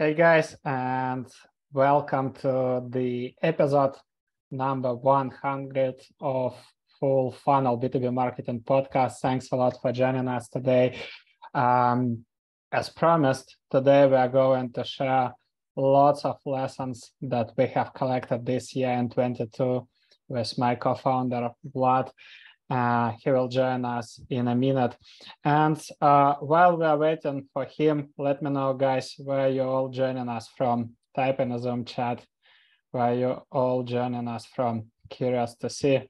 Hey guys, and welcome to the episode number 100 of Full Funnel B2B Marketing Podcast. Thanks a lot for joining us today. Um, as promised, today we are going to share lots of lessons that we have collected this year in 22 with my co-founder Vlad. Uh, he will join us in a minute. And uh, while we are waiting for him, let me know, guys, where you're all joining us from. Type in the Zoom chat where you're all joining us from. Curious to see.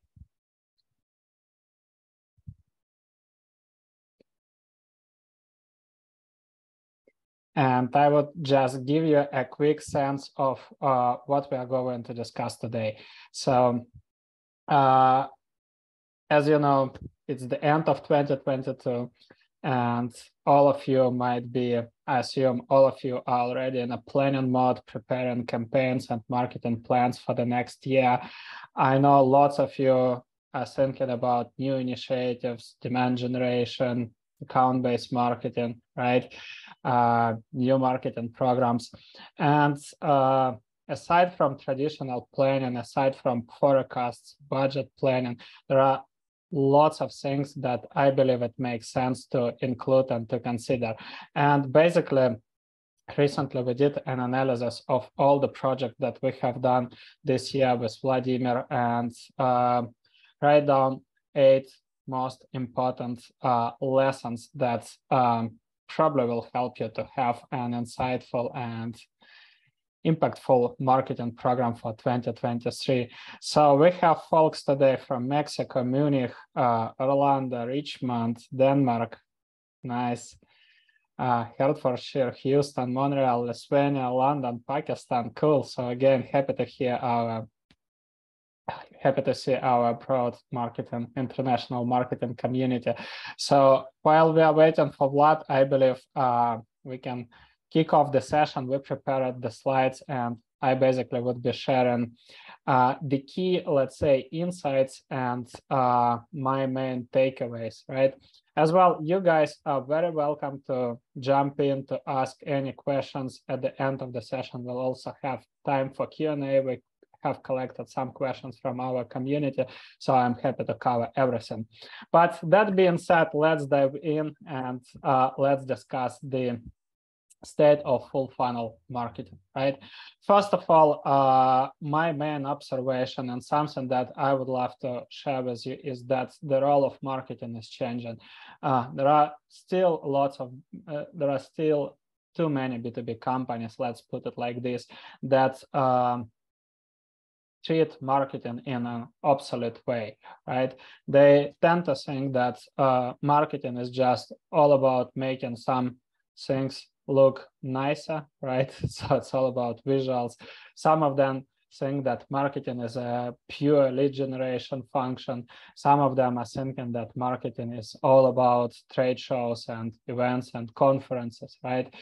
And I would just give you a quick sense of uh, what we are going to discuss today. So uh, as you know, it's the end of 2022, and all of you might be, I assume, all of you are already in a planning mode, preparing campaigns and marketing plans for the next year. I know lots of you are thinking about new initiatives, demand generation, account-based marketing, right? Uh, new marketing programs, and uh, aside from traditional planning, aside from forecasts, budget planning, there are lots of things that I believe it makes sense to include and to consider. And basically, recently we did an analysis of all the projects that we have done this year with Vladimir and uh, write down eight most important uh, lessons that um, probably will help you to have an insightful and impactful marketing program for 2023. So we have folks today from Mexico, Munich, uh, Orlando, Richmond, Denmark, nice, uh, Hertfordshire, Houston, Montreal, Lithuania, London, Pakistan, cool. So again, happy to hear our happy to see our broad marketing, international marketing community. So while we are waiting for Vlad, I believe uh, we can kick off the session, we prepared the slides and I basically would be sharing uh, the key, let's say, insights and uh, my main takeaways, right? As well, you guys are very welcome to jump in to ask any questions at the end of the session. We'll also have time for Q&A. We have collected some questions from our community, so I'm happy to cover everything. But that being said, let's dive in and uh, let's discuss the state of full funnel marketing, right? First of all, uh, my main observation and something that I would love to share with you is that the role of marketing is changing. Uh, there are still lots of, uh, there are still too many B2B companies, let's put it like this, that um, treat marketing in an obsolete way, right? They tend to think that uh, marketing is just all about making some things look nicer, right? So it's all about visuals. Some of them think that marketing is a pure lead generation function. Some of them are thinking that marketing is all about trade shows and events and conferences, right?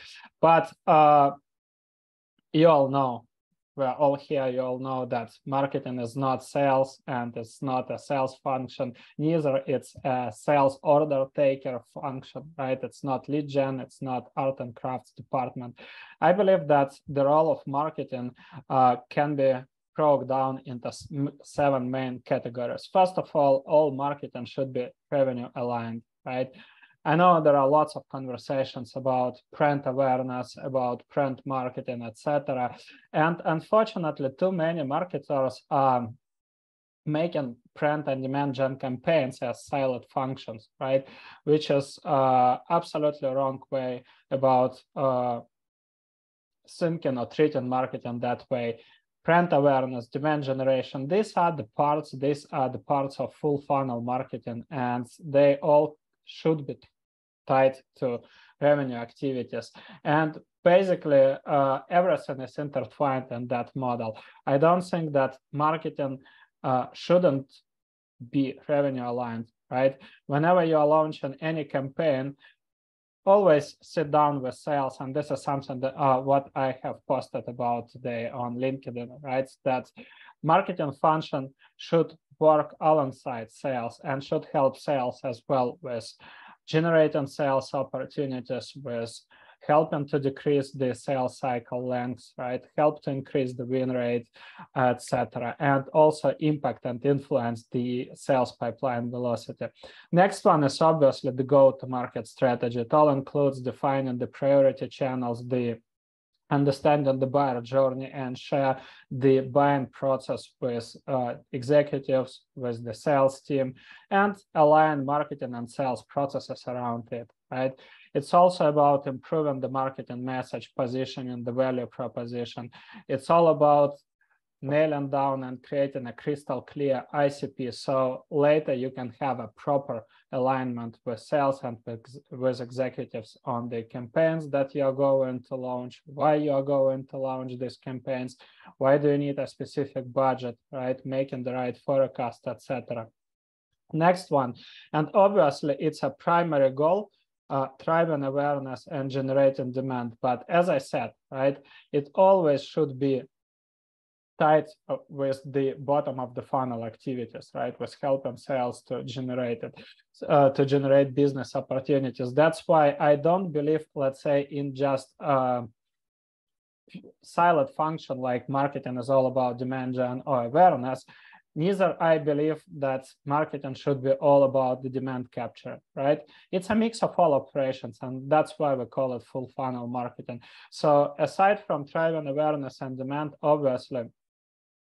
But uh, you all know we're all here, you all know that marketing is not sales and it's not a sales function, neither it's a sales order taker function, right? It's not lead gen, it's not art and crafts department. I believe that the role of marketing uh, can be broke down into seven main categories. First of all, all marketing should be revenue aligned, right? I know there are lots of conversations about brand awareness, about brand marketing, etc. And unfortunately, too many marketers are making brand and demand gen campaigns as silent functions, right? Which is uh, absolutely wrong way about uh, thinking or treating marketing that way. Brand awareness, demand generation, these are the parts, these are the parts of full funnel marketing, and they all should be tied to revenue activities. And basically, uh, everything is intertwined in that model. I don't think that marketing uh, shouldn't be revenue aligned, right? Whenever you are launching any campaign, always sit down with sales and this is something that uh, what i have posted about today on linkedin right that marketing function should work alongside sales and should help sales as well with generating sales opportunities with helping to decrease the sales cycle length, right? Help to increase the win rate, etc. And also impact and influence the sales pipeline velocity. Next one is obviously the go-to-market strategy. It all includes defining the priority channels, the understanding the buyer journey and share the buying process with uh, executives, with the sales team, and align marketing and sales processes around it, right? It's also about improving the marketing message, positioning the value proposition. It's all about nailing down and creating a crystal clear ICP. So later you can have a proper alignment with sales and with executives on the campaigns that you're going to launch, why you're going to launch these campaigns, why do you need a specific budget, right? Making the right forecast, etc. Next one, and obviously it's a primary goal, uh, driving awareness and generating demand. But as I said, right, it always should be tied uh, with the bottom of the funnel activities, right? With helping sales to generate it, uh, to generate business opportunities. That's why I don't believe, let's say, in just uh, silent function like marketing is all about demand gen or awareness. Neither I believe that marketing should be all about the demand capture, right? It's a mix of all operations, and that's why we call it full funnel marketing. So aside from driving awareness and demand, obviously,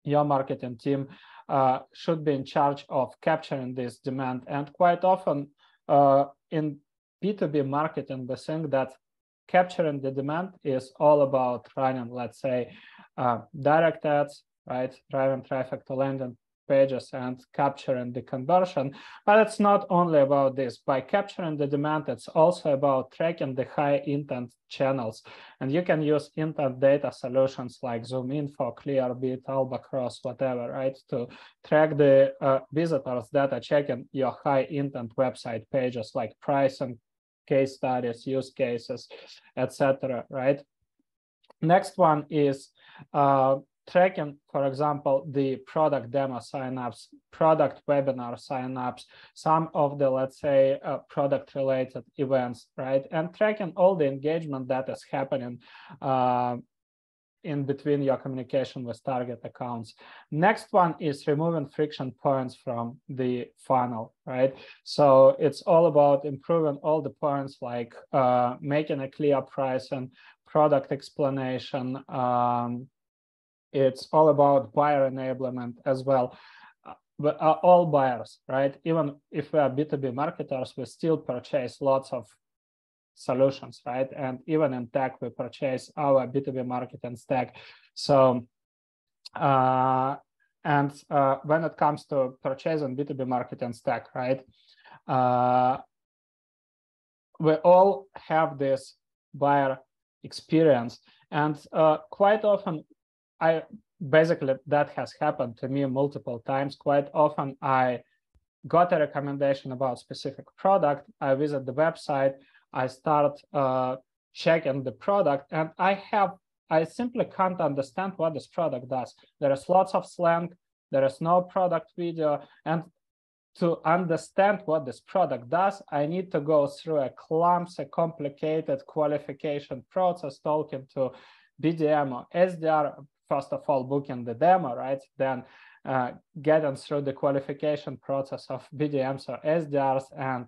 your marketing team uh, should be in charge of capturing this demand. And quite often uh, in B2B marketing, we think that capturing the demand is all about running, let's say, uh, direct ads, right? Driving traffic to landing pages and capturing the conversion. But it's not only about this. By capturing the demand, it's also about tracking the high intent channels. And you can use intent data solutions like Zoom ZoomInfo, Clearbit, Albacross, whatever, right? To track the uh, visitors that are checking your high intent website pages like pricing, case studies, use cases, etc. right? Next one is uh, tracking, for example, the product demo signups, product webinar signups, some of the, let's say, uh, product related events, right? And tracking all the engagement that is happening uh, in between your communication with target accounts. Next one is removing friction points from the funnel, right? So it's all about improving all the points like uh, making a clear price and product explanation, um, it's all about buyer enablement as well. But uh, all buyers, right? Even if we are B2B marketers, we still purchase lots of solutions, right? And even in tech, we purchase our B2B marketing stack. So, uh, and uh, when it comes to purchasing B2B marketing stack, right? Uh, we all have this buyer experience. And uh, quite often I basically that has happened to me multiple times. Quite often I got a recommendation about specific product. I visit the website, I start uh, checking the product, and I have I simply can't understand what this product does. There is lots of slang, there is no product video, and to understand what this product does, I need to go through a clumsy, complicated qualification process, talking to BDM or SDR first of all booking the demo, right? Then uh, getting through the qualification process of BDMs or SDRs and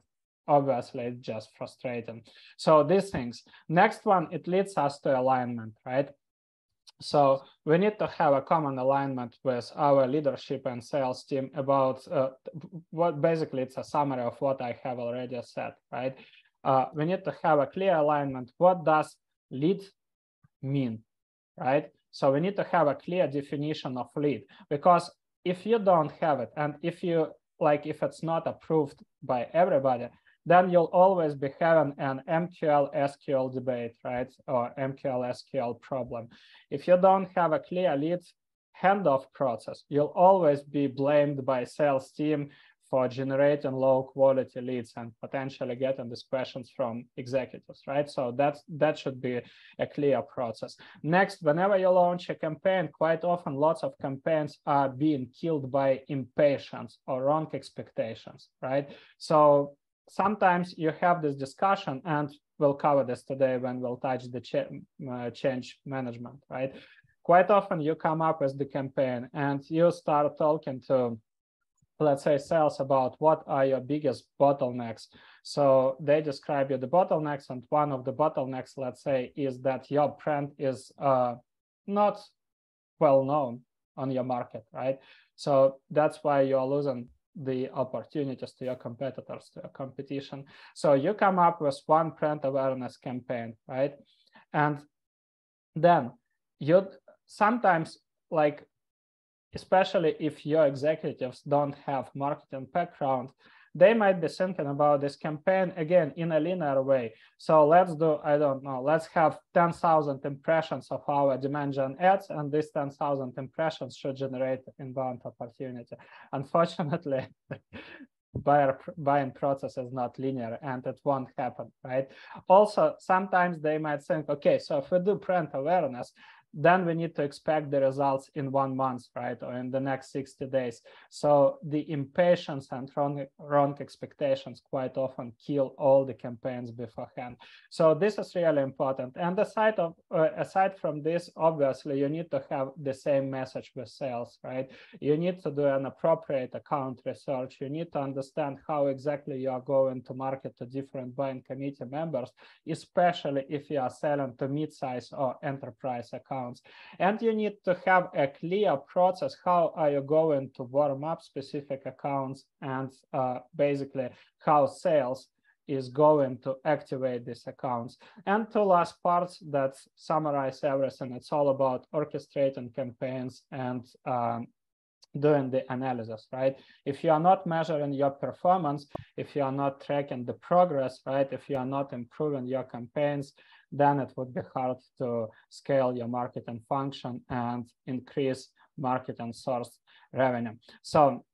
obviously it's just frustrating. So these things. Next one, it leads us to alignment, right? So we need to have a common alignment with our leadership and sales team about uh, what basically it's a summary of what I have already said, right? Uh, we need to have a clear alignment. What does lead mean, right? So we need to have a clear definition of lead because if you don't have it and if you like if it's not approved by everybody, then you'll always be having an MQL SQL debate, right? Or MQL SQL problem. If you don't have a clear lead handoff process, you'll always be blamed by sales team for generating low quality leads and potentially getting these questions from executives, right? So that's that should be a clear process. Next, whenever you launch a campaign, quite often lots of campaigns are being killed by impatience or wrong expectations, right? So sometimes you have this discussion and we'll cover this today when we'll touch the ch uh, change management, right? Quite often you come up with the campaign and you start talking to, let's say, sales about what are your biggest bottlenecks. So they describe you the bottlenecks, and one of the bottlenecks, let's say, is that your brand is uh, not well known on your market, right? So that's why you're losing the opportunities to your competitors, to your competition. So you come up with one brand awareness campaign, right? And then you sometimes like, especially if your executives don't have marketing background, they might be thinking about this campaign again in a linear way. So let's do, I don't know, let's have 10,000 impressions of our demand gen ads, and these 10,000 impressions should generate inbound opportunity. Unfortunately, buyer buying process is not linear and it won't happen, right? Also, sometimes they might think, okay, so if we do brand awareness, then we need to expect the results in one month, right, or in the next 60 days. So the impatience and wrong, wrong expectations quite often kill all the campaigns beforehand. So this is really important. And aside of uh, aside from this, obviously, you need to have the same message with sales, right? You need to do an appropriate account research. You need to understand how exactly you are going to market to different buying committee members, especially if you are selling to mid-size or enterprise accounts accounts. And you need to have a clear process. How are you going to warm up specific accounts and uh, basically how sales is going to activate these accounts. And two last parts that summarize everything. It's all about orchestrating campaigns and um, doing the analysis, right? If you are not measuring your performance, if you are not tracking the progress, right? If you are not improving your campaigns, then it would be hard to scale your marketing function and increase market and source revenue. So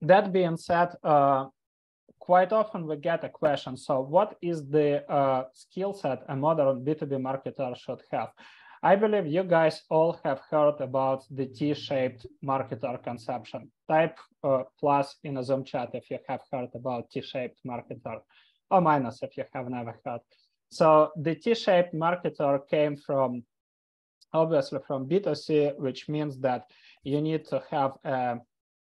that being said, uh, quite often we get a question. So what is the uh, skill set a modern B2B marketer should have? I believe you guys all have heard about the T-shaped marketer conception. Type uh, plus in a Zoom chat if you have heard about T-shaped marketer, or minus if you have never heard. So the T-shaped marketer came from obviously from B2C, which means that you need to have a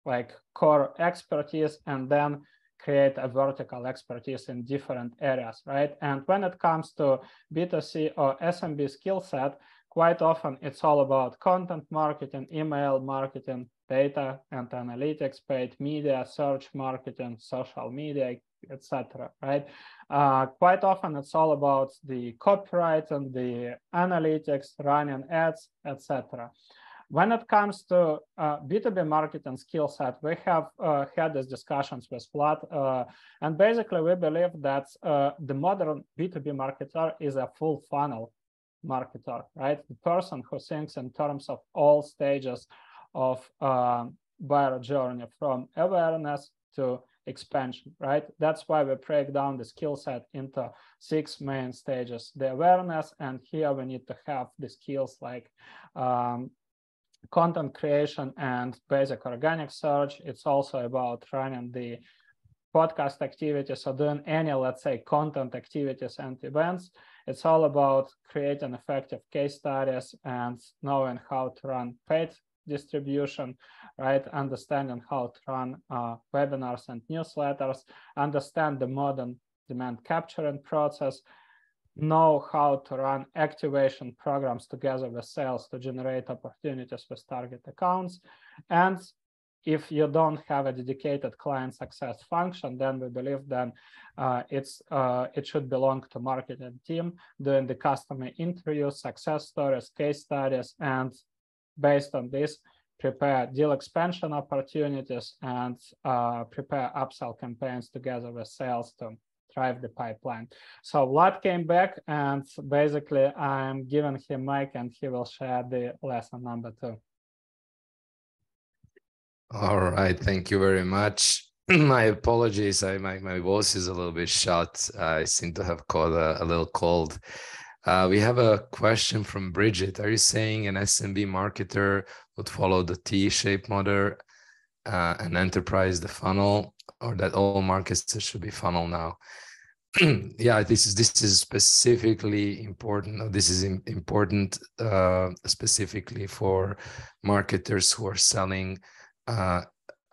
like core expertise and then create a vertical expertise in different areas, right? And when it comes to B2C or SMB skill set, quite often it's all about content marketing, email marketing, data and analytics, paid media, search marketing, social media, etc. Right? Uh, quite often it's all about the copyright and the analytics, running ads, etc. When it comes to uh, B2B marketing skill set, we have uh, had these discussions with Vlad, uh, and basically we believe that uh, the modern B2B marketer is a full funnel marketer, right? The person who thinks in terms of all stages of uh, buyer journey from awareness to expansion, right? That's why we break down the skill set into six main stages. The awareness, and here we need to have the skills like um, content creation and basic organic search. It's also about running the podcast activities or doing any, let's say, content activities and events. It's all about creating effective case studies and knowing how to run paid distribution, right? Understanding how to run uh, webinars and newsletters, understand the modern demand capturing process, know how to run activation programs together with sales to generate opportunities with target accounts. And if you don't have a dedicated client success function, then we believe then uh, it's uh, it should belong to marketing team doing the customer interviews, success stories, case studies, and based on this, prepare deal expansion opportunities and uh, prepare upsell campaigns together with sales to drive the pipeline. So Vlad came back and basically I'm giving him mic and he will share the lesson number two. All right, thank you very much. my apologies, I my, my voice is a little bit shot. I seem to have caught a, a little cold. Uh, we have a question from Bridget. Are you saying an SMB marketer would follow the T-shaped model uh, and enterprise the funnel, or that all markets should be funnel now? yeah, this is this is specifically important. This is important uh, specifically for marketers who are selling uh,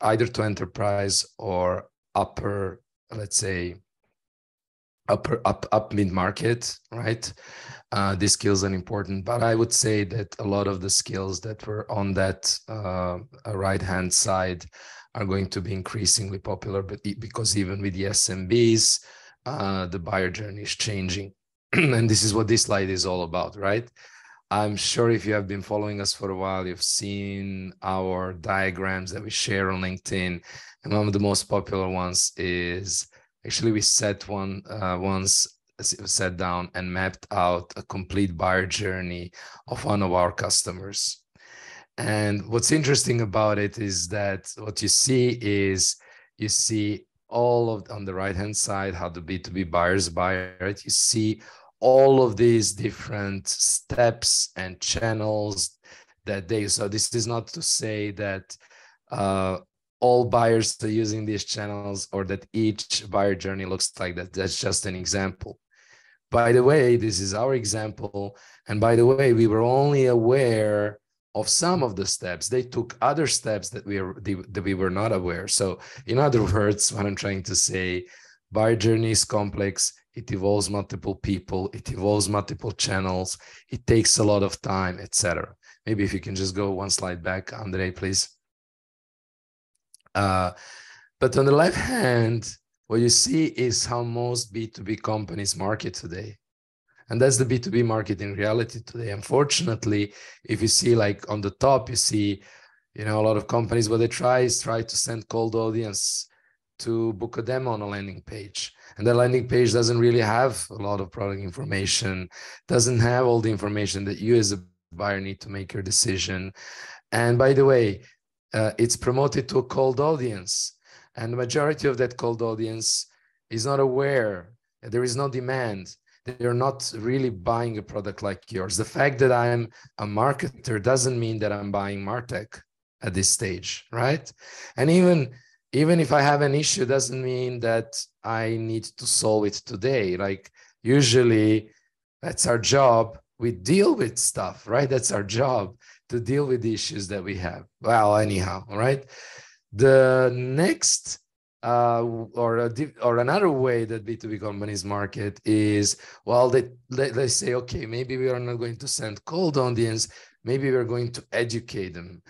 either to enterprise or upper, let's say, upper up up mid market, right? Uh, these skills are important, but I would say that a lot of the skills that were on that uh, right hand side are going to be increasingly popular, but because even with the SMBs, uh, the buyer journey is changing. and this is what this slide is all about, right? I'm sure if you have been following us for a while, you've seen our diagrams that we share on LinkedIn. And one of the most popular ones is actually we set one uh, once sat down and mapped out a complete buyer journey of one of our customers. And what's interesting about it is that what you see is you see all of on the right hand side how the b2b buyers buy it you see all of these different steps and channels that they so this is not to say that uh, all buyers are using these channels or that each buyer journey looks like that that's just an example. By the way this is our example. And by the way we were only aware of some of the steps. They took other steps that we are that we were not aware. So in other words what i'm trying to say buyer journey is complex. It involves multiple people. It involves multiple channels. It takes a lot of time etc maybe if you can just go one slide back Andrei please uh, but on the left hand what you see is how most b2b companies market today. And that's the b2b market in reality today. Unfortunately if you see like on the top you see you know a lot of companies what they try is try to send cold audience to book a demo on a landing page. And the landing page doesn't really have a lot of product information doesn't have all the information that you as a buyer need to make your decision. And by the way uh, it's promoted to a cold audience and the majority of that cold audience is not aware there is no demand they're not really buying a product like yours. The fact that I'm a marketer doesn't mean that I'm buying Martech at this stage, right? And even even if I have an issue, doesn't mean that I need to solve it today. Like usually, that's our job. We deal with stuff, right? That's our job to deal with the issues that we have. Well, anyhow, right? The next uh, or a, or another way that B2B companies market is well they, they they say okay maybe we are not going to send cold audience maybe we're going to educate them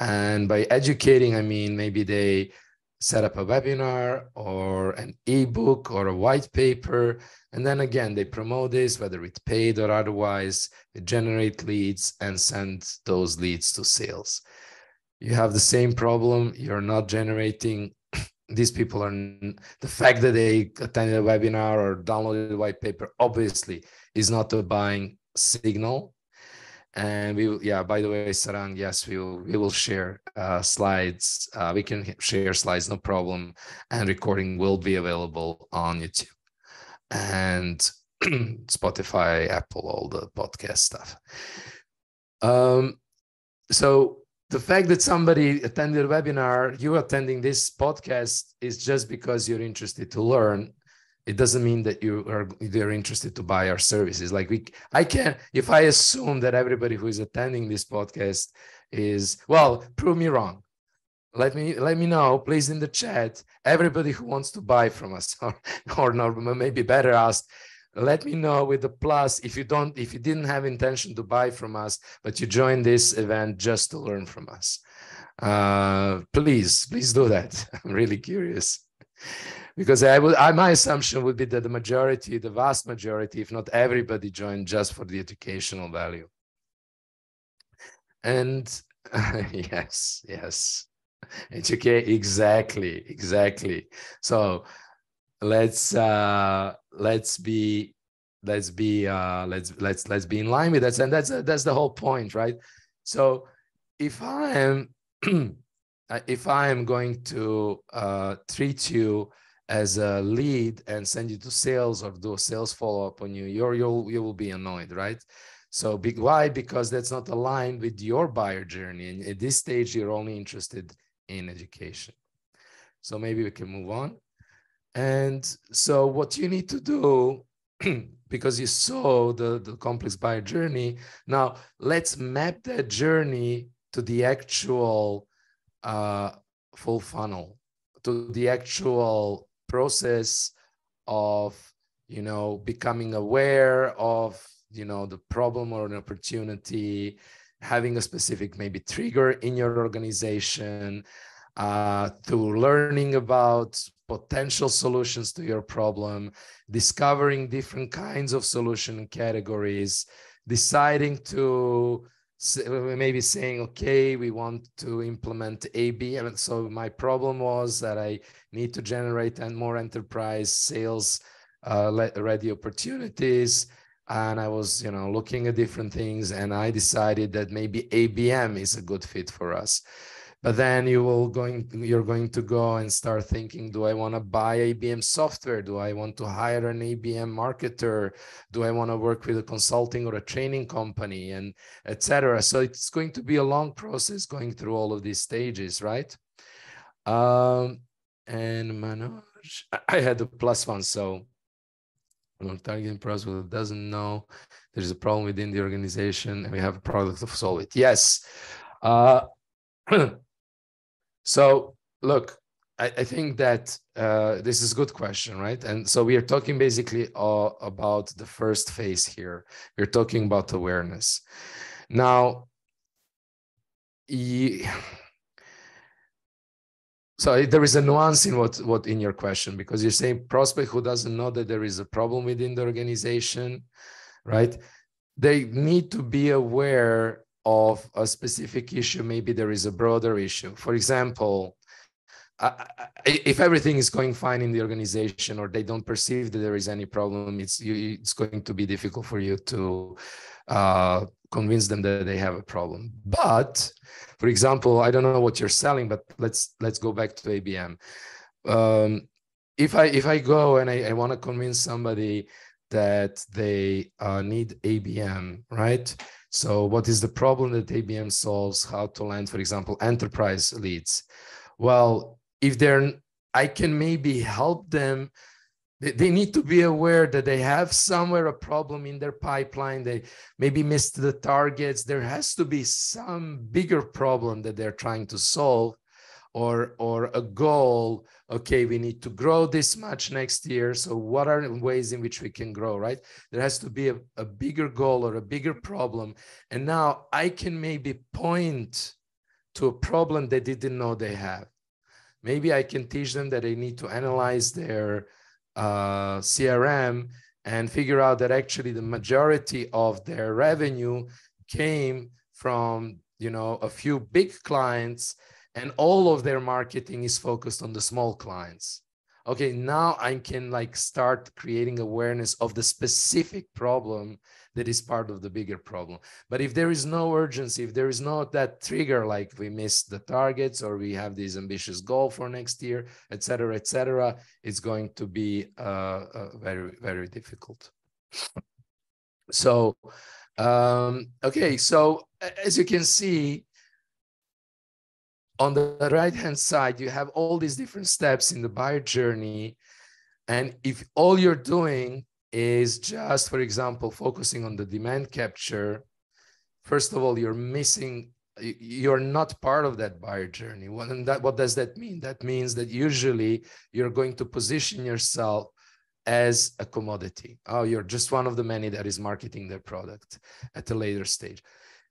and by educating I mean maybe they set up a webinar or an ebook or a white paper. And then again they promote this whether it's paid or otherwise. They generate leads and send those leads to sales. You have the same problem. You're not generating these people are the fact that they attended a webinar or downloaded a white paper obviously is not a buying signal and we will yeah by the way sarang yes we will we will share uh, slides uh, we can share slides no problem and recording will be available on youtube and spotify apple all the podcast stuff um so the fact that somebody attended a webinar, you attending this podcast is just because you're interested to learn. It doesn't mean that you are they're interested to buy our services. Like we, I can't if I assume that everybody who is attending this podcast is well, prove me wrong. Let me let me know, please, in the chat. Everybody who wants to buy from us, or or not, maybe better asked let me know with the plus if you don't if you didn't have intention to buy from us but you joined this event just to learn from us uh, please please do that i'm really curious because i would I, my assumption would be that the majority the vast majority if not everybody joined just for the educational value. And yes yes. Educate exactly exactly. So let's uh let's be let's be uh let's let's let's be in line with that. And that's that's the whole point right? So if i am if i am going to uh treat you as a lead and send you to sales or do a sales follow-up on you you're you'll you will be annoyed right? So big why? Because that's not aligned with your buyer journey and at this stage you're only interested in education. So maybe we can move on. And so what you need to do, because you saw the, the complex buyer journey, now let's map that journey to the actual uh, full funnel, to the actual process of, you know, becoming aware of, you know, the problem or an opportunity, having a specific maybe trigger in your organization, uh, to learning about potential solutions to your problem, discovering different kinds of solution categories, deciding to maybe saying, okay, we want to implement AB. And so my problem was that I need to generate and more enterprise sales uh, ready opportunities. And I was, you know, looking at different things, and I decided that maybe ABM is a good fit for us but then you will going you're going to go and start thinking do i want to buy abm software? Do i want to hire an abm marketer? Do i want to work with a consulting or a training company and etc so it's going to be a long process going through all of these stages right? Um and manoj i had a plus one so I'm targeting process doesn't know. There's a problem within the organization and we have a product to solve it yes. Uh, So look, I, I think that uh, this is a good question, right? And so we are talking basically uh, about the first phase here. We're talking about awareness. Now, so there is a nuance in what, what in your question because you're saying prospect who doesn't know that there is a problem within the organization, right? They need to be aware of a specific issue, maybe there is a broader issue. For example, if everything is going fine in the organization or they don't perceive that there is any problem, it's it's going to be difficult for you to uh, convince them that they have a problem. But, for example, I don't know what you're selling, but let's let's go back to ABM. Um, if I if I go and I, I want to convince somebody that they uh, need ABM, right? So what is the problem that ABM solves? How to land, for example, enterprise leads? Well, if they're, I can maybe help them. They need to be aware that they have somewhere a problem in their pipeline. They maybe missed the targets. There has to be some bigger problem that they're trying to solve or or a goal okay we need to grow this much next year so what are ways in which we can grow right? There has to be a, a bigger goal or a bigger problem. And now i can maybe point to a problem they didn't know they have maybe i can teach them that they need to analyze their uh, crm and figure out that actually the majority of their revenue came from you know a few big clients and all of their marketing is focused on the small clients. Okay now i can like start creating awareness of the specific problem that is part of the bigger problem. But if there is no urgency if there is not that trigger like we missed the targets or we have this ambitious goal for next year etc etc it's going to be uh, uh, very very difficult. So um, okay so as you can see on the right hand side, you have all these different steps in the buyer journey. And if all you're doing is just, for example, focusing on the demand capture, first of all, you're missing, you're not part of that buyer journey. What, that, what does that mean? That means that usually you're going to position yourself as a commodity. Oh, you're just one of the many that is marketing their product at a later stage.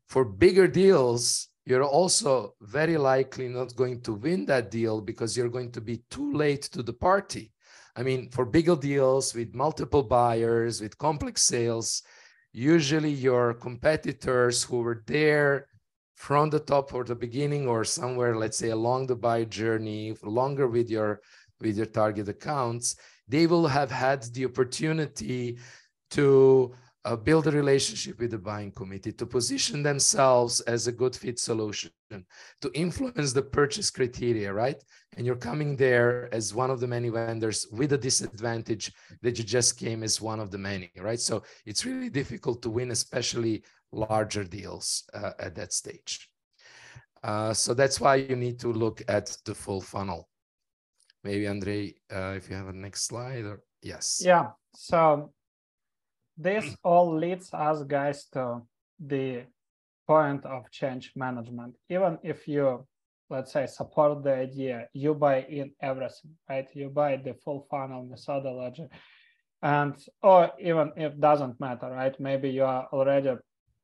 For bigger deals, you're also very likely not going to win that deal because you're going to be too late to the party. I mean, for bigger deals with multiple buyers, with complex sales, usually your competitors who were there from the top or the beginning or somewhere, let's say along the buy journey, longer with your with your target accounts, they will have had the opportunity to uh, build a relationship with the buying committee, to position themselves as a good fit solution, to influence the purchase criteria, right? And you're coming there as one of the many vendors with a disadvantage that you just came as one of the many, right? So it's really difficult to win, especially larger deals uh, at that stage. Uh, so that's why you need to look at the full funnel. maybe Andrei, uh, if you have a next slide or yes. Yeah. So this all leads us guys to the point of change management. Even if you, let's say, support the idea, you buy in everything, right? You buy the full funnel methodology. And or even if doesn't matter, right? Maybe you are already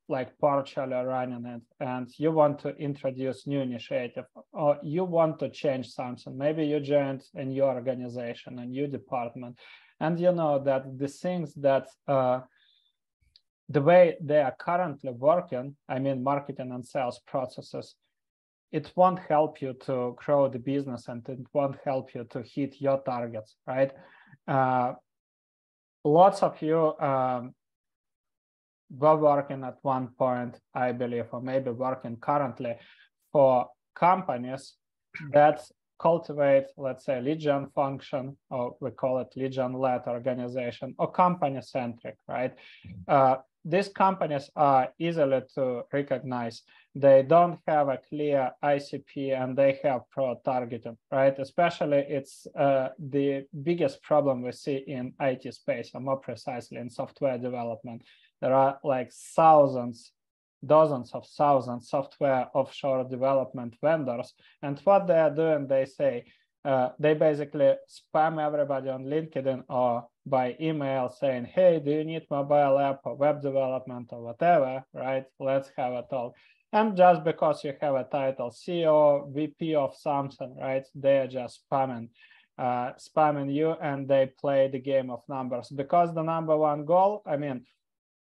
like partially running it and you want to introduce new initiative or you want to change something maybe you joined a new organization a new department and you know that the things that uh, the way they are currently working i mean marketing and sales processes it won't help you to grow the business and it won't help you to hit your targets right? Uh, lots of you um, were working at one point, I believe, or maybe working currently for companies that cultivate, let's say, lead gen function, or we call it lead gen led organization, or company centric, right? Uh, these companies are easily to recognize. They don't have a clear ICP and they have pro targeting, right? Especially it's uh, the biggest problem we see in IT space, or more precisely in software development there are like thousands dozens of thousands software offshore development vendors. And what they are doing they say uh, they basically spam everybody on linkedin or by email saying hey do you need mobile app or web development or whatever right? Let's have a talk. And just because you have a title ceo vp of something right they're just spamming uh, spamming you and they play the game of numbers. Because the number one goal i mean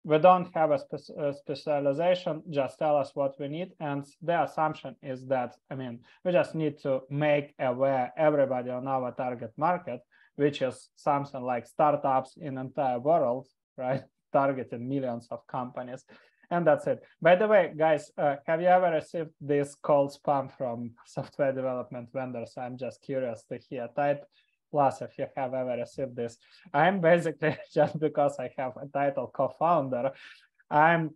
we don't have a, spe a, specialization just tell us what we need. And the assumption is that i mean we just need to make aware everybody on our target market which is something like startups in entire world right? Targeting millions of companies. And that's it. By the way guys uh, have you ever received this cold spam from software development vendors? I'm just curious to hear. Type plus if you have ever received this. I'm basically just because I have a title co-founder, I'm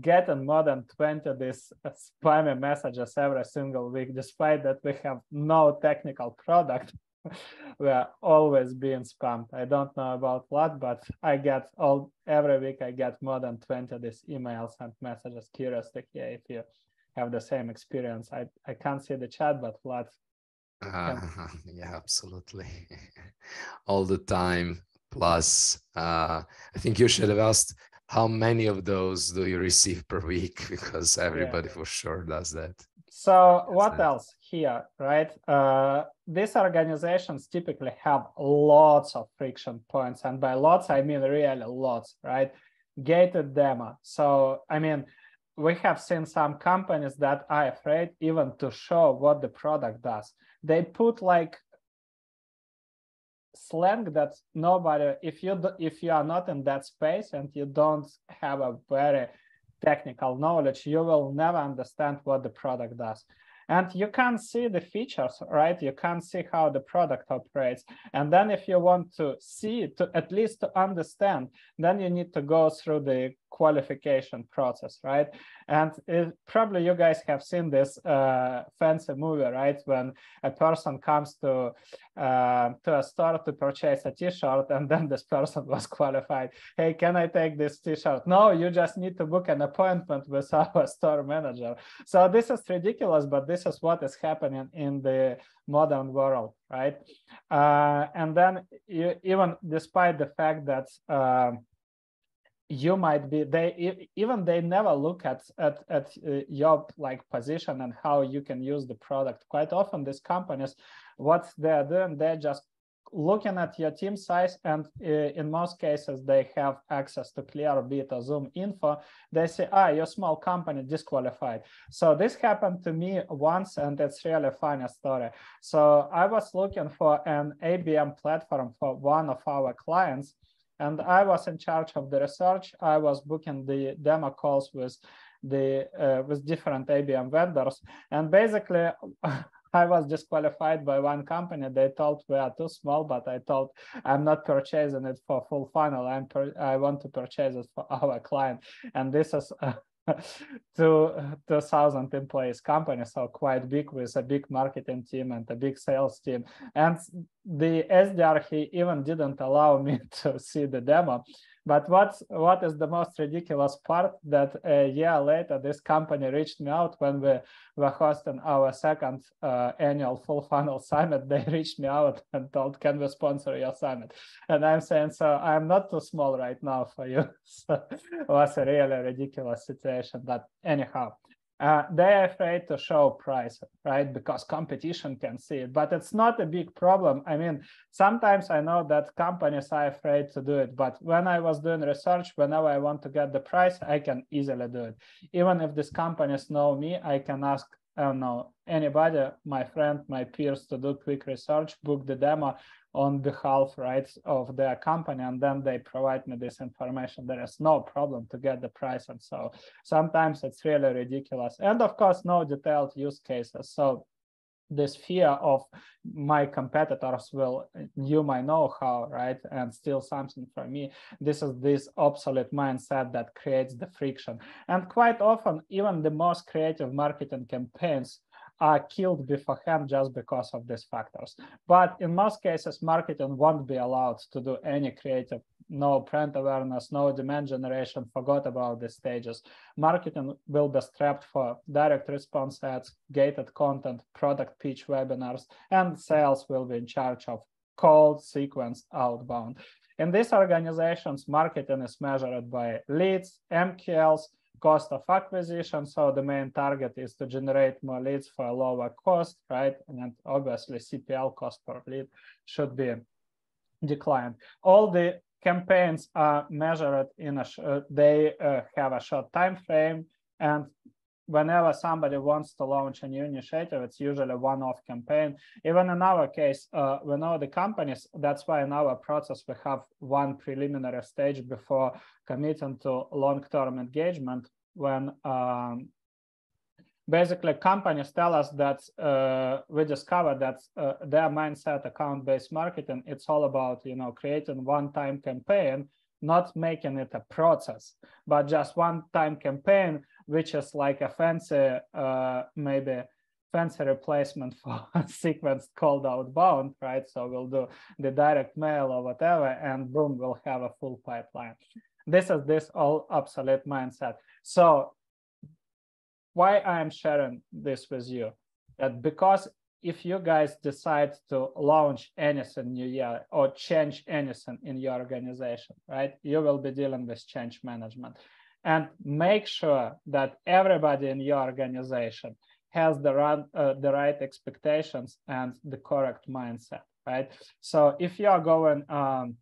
getting more than 20 these spammy messages every single week, despite that we have no technical product. we are always being spammed. I don't know about what, but I get all every week I get more than 20 these emails and messages. Curious to hear if you have the same experience. I, I can't see the chat, but Vlad, uh, yeah, absolutely. All the time. Plus, uh, I think you should have asked how many of those do you receive per week because everybody yeah. for sure does that. So what else here, right? Uh, these organizations typically have lots of friction points, and by lots I mean really lots, right? Gated demo. So I mean, we have seen some companies that are afraid even to show what the product does. They put like slang that nobody, if you if you are not in that space and you don't have a very technical knowledge, you will never understand what the product does. And you can see the features right? You can see how the product operates. And then if you want to see to at least to understand then you need to go through the qualification process right? And it, probably you guys have seen this uh, fancy movie right? When a person comes to uh, to a store to purchase a t-shirt and then this person was qualified. Hey can i take this t-shirt? No you just need to book an appointment with our store manager. So this is ridiculous but this is what is happening in the modern world, right? Uh, and then you, even despite the fact that uh, you might be they even they never look at at, at uh, your like position and how you can use the product. Quite often these companies what they're doing they're just looking at your team size and uh, in most cases they have access to Clearbit zoom info. They say ah you're small company disqualified. So this happened to me once and it's really a funny story. So i was looking for an abm platform for one of our clients and i was in charge of the research i was booking the demo calls with the uh, with different abm vendors and basically I was disqualified by one company. They told we are too small, but I told I'm not purchasing it for full funnel. I'm I want to purchase it for our client, and this is uh, to 2000 uh, employees company so quite big with a big marketing team and a big sales team. And the sdr he even didn't allow me to see the demo but what's what is the most ridiculous part that a year later this company reached me out when we were hosting our second uh, annual full funnel summit. They reached me out and told, "Can we sponsor your summit?" And I'm saying, "So I'm not too small right now for you." so it was a really ridiculous situation. But anyhow, uh, they're afraid to show price, right? Because competition can see it, but it's not a big problem. I mean, sometimes I know that companies are afraid to do it, but when I was doing research, whenever I want to get the price, I can easily do it. Even if these companies know me, I can ask I don't know anybody, my friend, my peers to do quick research, book the demo, on behalf right of their company and then they provide me this information. There is no problem to get the price and so sometimes it's really ridiculous. And of course no detailed use cases. So this fear of my competitors will you my know-how right? And steal something from me. This is this obsolete mindset that creates the friction. And quite often even the most creative marketing campaigns are killed beforehand just because of these factors. But in most cases, marketing won't be allowed to do any creative, no brand awareness, no demand generation, forgot about the stages. Marketing will be strapped for direct response ads, gated content, product pitch webinars, and sales will be in charge of cold sequence outbound. In these organizations, marketing is measured by leads, MQLs, cost of acquisition. So the main target is to generate more leads for a lower cost, right? And obviously CPL cost per lead should be declined. All the campaigns are measured in a, uh, they uh, have a short time frame and whenever somebody wants to launch a new initiative, it's usually a one-off campaign. Even in our case, uh, we know the companies, that's why in our process, we have one preliminary stage before committing to long-term engagement when um, basically companies tell us that uh, we discover that uh, their mindset account-based marketing, it's all about, you know, creating one-time campaign not making it a process, but just one time campaign, which is like a fancy, uh, maybe fancy replacement for sequence called outbound, right? So we'll do the direct mail or whatever, and boom, we'll have a full pipeline. This is this all obsolete mindset. So why I am sharing this with you? That because if you guys decide to launch anything new year or change anything in your organization, right, you will be dealing with change management. And make sure that everybody in your organization has the, run, uh, the right expectations and the correct mindset, right? So if you are going, um,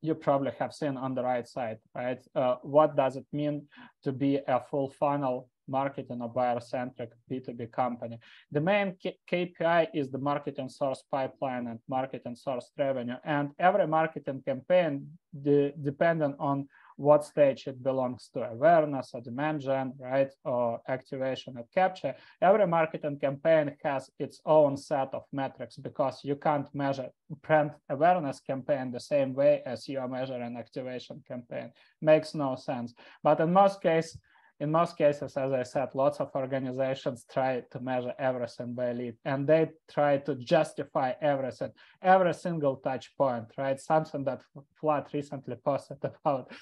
you probably have seen on the right side, right? Uh, what does it mean to be a full funnel marketing or buyer-centric B2B company. The main KPI is the marketing source pipeline and marketing source revenue. And every marketing campaign, de depending on what stage it belongs to, awareness or demand gen, right, or activation or capture, every marketing campaign has its own set of metrics because you can't measure brand awareness campaign the same way as you are measuring activation campaign. Makes no sense. But in most cases, in most cases, as I said, lots of organizations try to measure everything by lead and they try to justify everything, every single touch point, right? Something that Vlad recently posted about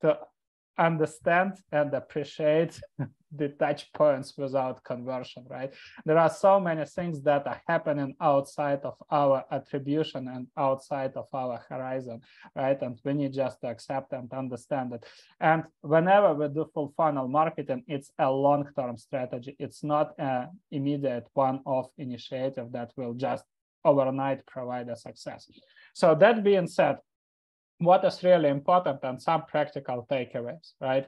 to understand and appreciate the touch points without conversion, right? There are so many things that are happening outside of our attribution and outside of our horizon, right? And we need just to accept and understand it. And whenever we do full funnel marketing, it's a long-term strategy. It's not an immediate one-off initiative that will just overnight provide a success. So that being said, what is really important and some practical takeaways, right?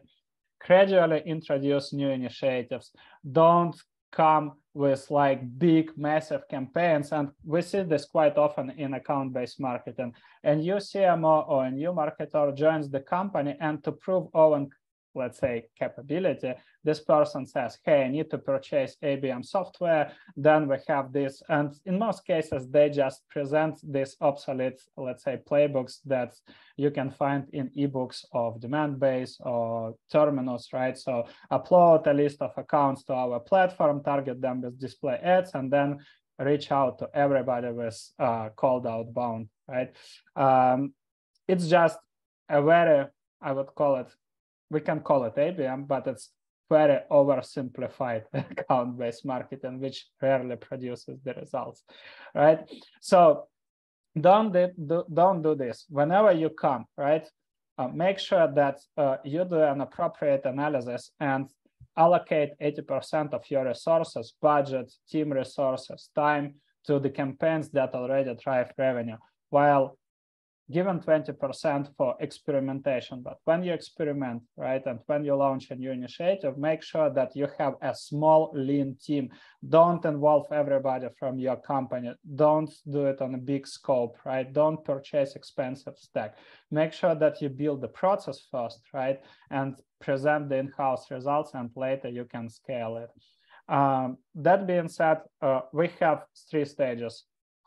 Gradually introduce new initiatives. Don't come with like big, massive campaigns. And we see this quite often in account-based marketing. A new CMO or a new marketer joins the company and to prove own let's say, capability, this person says, hey, I need to purchase ABM software. Then we have this. And in most cases, they just present this obsolete, let's say, playbooks that you can find in ebooks of Demandbase or terminus, right? So upload a list of accounts to our platform, target them with display ads, and then reach out to everybody with uh, cold outbound, right? Um, it's just a very, I would call it we can call it ABM, but it's very oversimplified account-based marketing, which rarely produces the results, right? So don't do, don't do this. Whenever you come, right, uh, make sure that uh, you do an appropriate analysis and allocate 80% of your resources, budget, team resources, time to the campaigns that already drive revenue, while given 20% for experimentation. But when you experiment, right, and when you launch a new initiative, make sure that you have a small, lean team. Don't involve everybody from your company. Don't do it on a big scope, right? Don't purchase expensive stack. Make sure that you build the process first, right? And present the in-house results and later you can scale it. Um, that being said, uh, we have three stages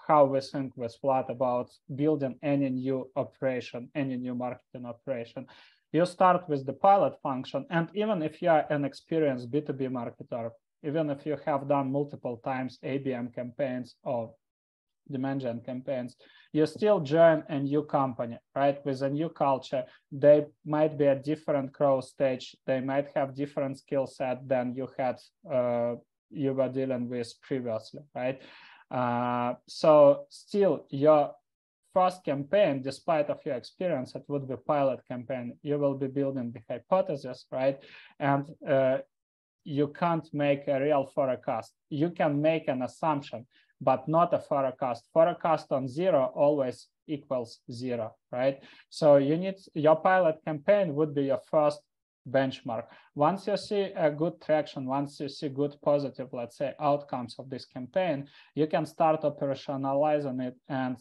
how we think with Vlad about building any new operation, any new marketing operation. You start with the pilot function. And even if you are an experienced B2B marketer, even if you have done multiple times ABM campaigns or demand gen campaigns, you still join a new company, right? With a new culture, they might be a different growth stage. They might have different skill set than you had uh, you were dealing with previously, right? Uh, so still your first campaign, despite of your experience, it would be pilot campaign. You will be building the hypothesis, right? And uh, you can't make a real forecast. You can make an assumption, but not a forecast. Forecast on zero always equals zero, right? So you need your pilot campaign would be your first benchmark. Once you see a good traction, once you see good positive, let's say, outcomes of this campaign, you can start operationalizing it and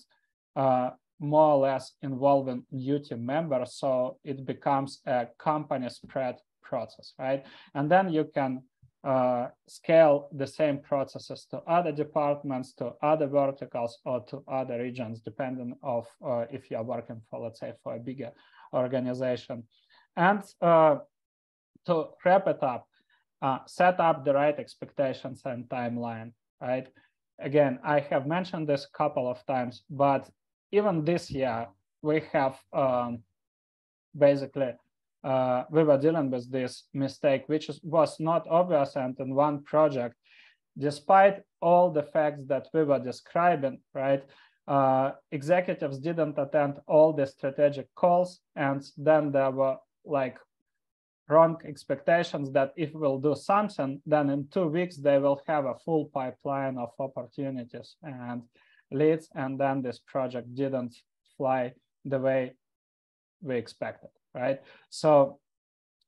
uh, more or less involving new team members. So it becomes a company spread process, right? And then you can uh, scale the same processes to other departments, to other verticals, or to other regions, depending of uh, if you are working for, let's say, for a bigger organization. And uh, to wrap it up, uh, set up the right expectations and timeline, right? Again, I have mentioned this a couple of times, but even this year, we have um, basically, uh, we were dealing with this mistake, which was not obvious. And in one project, despite all the facts that we were describing, right, uh, executives didn't attend all the strategic calls. And then there were like wrong expectations that if we'll do something, then in two weeks they will have a full pipeline of opportunities and leads, and then this project didn't fly the way we expected, right? So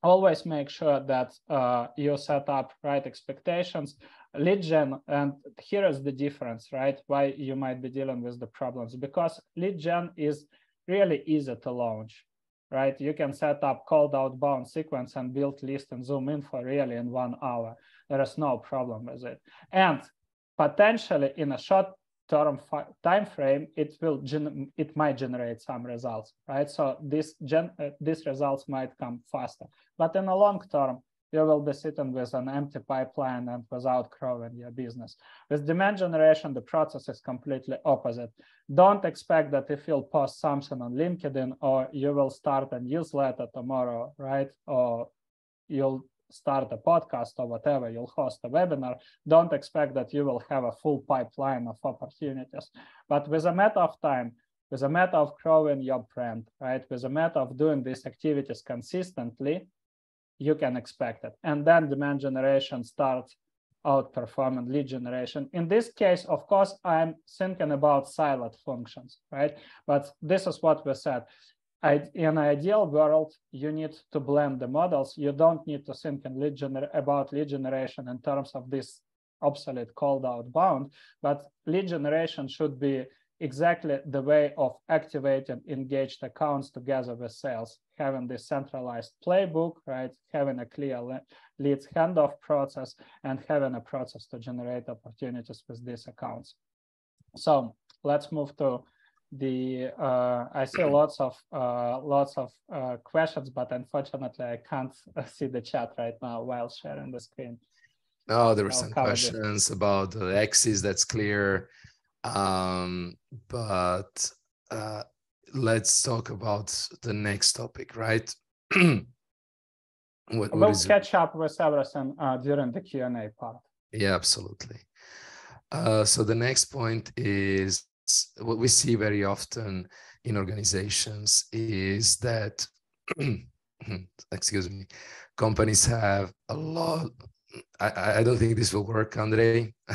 always make sure that uh, you set up right expectations. Lead gen, and here is the difference, right? Why you might be dealing with the problems because lead gen is really easy to launch right? You can set up cold outbound sequence and build list and ZoomInfo really in one hour. There is no problem with it. And potentially in a short term time frame, it will it might generate some results, right? So this gen uh, these results might come faster. But in a long term, you will be sitting with an empty pipeline and without growing your business. With demand generation, the process is completely opposite. Don't expect that if you'll post something on LinkedIn or you will start a newsletter tomorrow, right? Or you'll start a podcast or whatever, you'll host a webinar, don't expect that you will have a full pipeline of opportunities. But with a matter of time, with a matter of growing your brand, right? With a matter of doing these activities consistently, you can expect it. And then demand generation starts outperforming lead generation. In this case, of course, I'm thinking about siloed functions, right? But this is what we said. I, in an ideal world, you need to blend the models. You don't need to think in lead about lead generation in terms of this obsolete cold outbound, but lead generation should be exactly the way of activating engaged accounts together with sales, having this centralized playbook, right? Having a clear leads handoff process and having a process to generate opportunities with these accounts. So let's move to the uh, I see lots of uh, lots of uh, questions, but unfortunately I can't see the chat right now while sharing the screen. Oh, there were some questions about the axis. That's clear. Um, but uh, let's talk about the next topic, right? what, we'll catch up with everything uh, during the Q&A part. Yeah, absolutely. Uh, so the next point is what we see very often in organizations is that, excuse me, companies have a lot I, I don't think this will work, Andrei.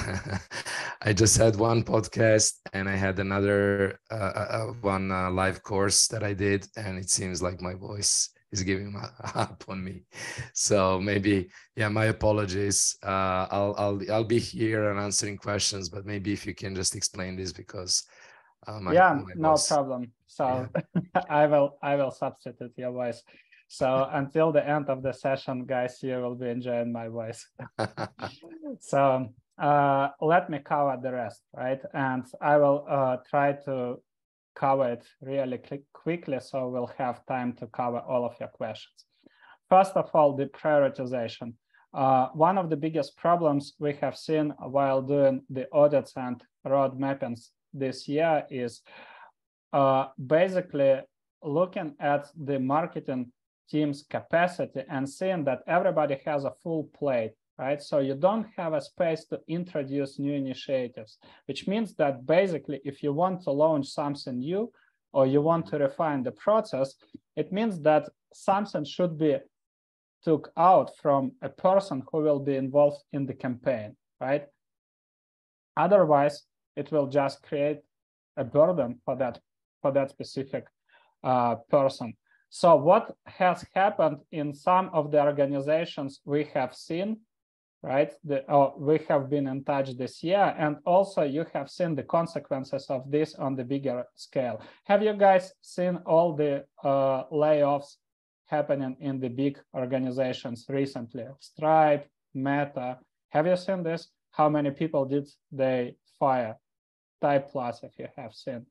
I just had one podcast and I had another uh, uh, uh one uh, live course that I did, and it seems like my voice is giving up on me. So maybe, yeah, my apologies. Uh, I'll I'll I'll be here and answering questions, but maybe if you can just explain this because. Uh, my, yeah, my no problem. So yeah. I will I will substitute your voice. So until the end of the session, guys, you will be enjoying my voice. so uh, let me cover the rest, right? And I will uh, try to cover it really quickly so we'll have time to cover all of your questions. First of all, the prioritization. Uh, one of the biggest problems we have seen while doing the audits and road mappings this year is uh, basically looking at the marketing team's capacity and seeing that everybody has a full plate, right? So you don't have a space to introduce new initiatives, which means that basically if you want to launch something new or you want to refine the process, it means that something should be took out from a person who will be involved in the campaign, right? Otherwise, it will just create a burden for that for that specific uh, person. So what has happened in some of the organizations we have seen, right? The, oh, we have been in touch this year, and also you have seen the consequences of this on the bigger scale. Have you guys seen all the uh, layoffs happening in the big organizations recently? Stripe, Meta. Have you seen this? How many people did they fire? Type plus if you have seen.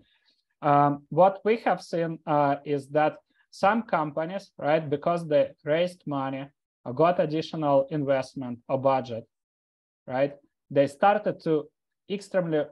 Um, what we have seen uh, is that some companies, right, because they raised money or got additional investment or budget, right, they started to extremely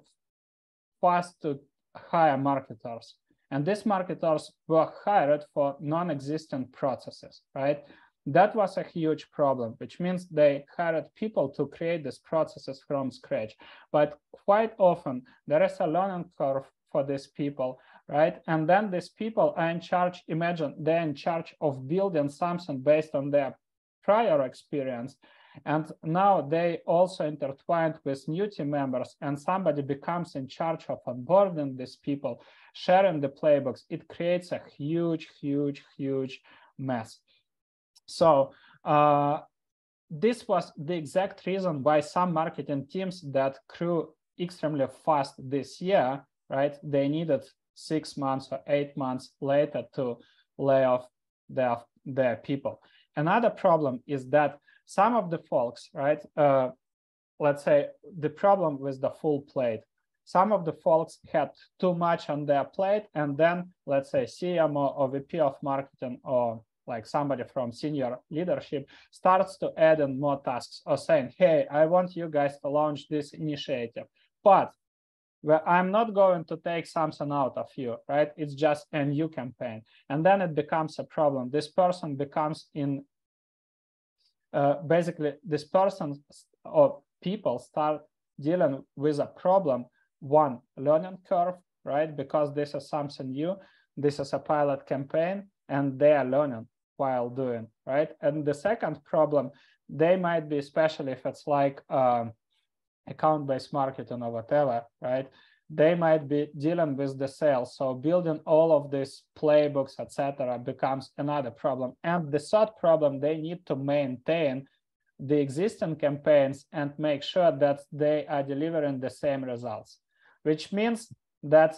fast to hire marketers. And these marketers were hired for non-existent processes, right? That was a huge problem, which means they hired people to create these processes from scratch. But quite often there is a learning curve for these people right? And then these people are in charge, imagine they're in charge of building something based on their prior experience. And now they also intertwined with new team members and somebody becomes in charge of onboarding these people, sharing the playbooks. It creates a huge, huge, huge mess. So uh, this was the exact reason why some marketing teams that grew extremely fast this year, right? They needed six months or eight months later to lay off their, their people. Another problem is that some of the folks, right, uh, let's say the problem with the full plate, some of the folks had too much on their plate and then let's say CMO or VP of marketing or like somebody from senior leadership starts to add in more tasks or saying, hey, I want you guys to launch this initiative, but where I'm not going to take something out of you, right? It's just a new campaign. And then it becomes a problem. This person becomes in, uh, basically this person or people start dealing with a problem, one, learning curve, right? Because this is something new. This is a pilot campaign and they are learning while doing, right? And the second problem, they might be, especially if it's like, um, account-based marketing or whatever, right? They might be dealing with the sales. So building all of these playbooks, etc., becomes another problem. And the third problem, they need to maintain the existing campaigns and make sure that they are delivering the same results, which means that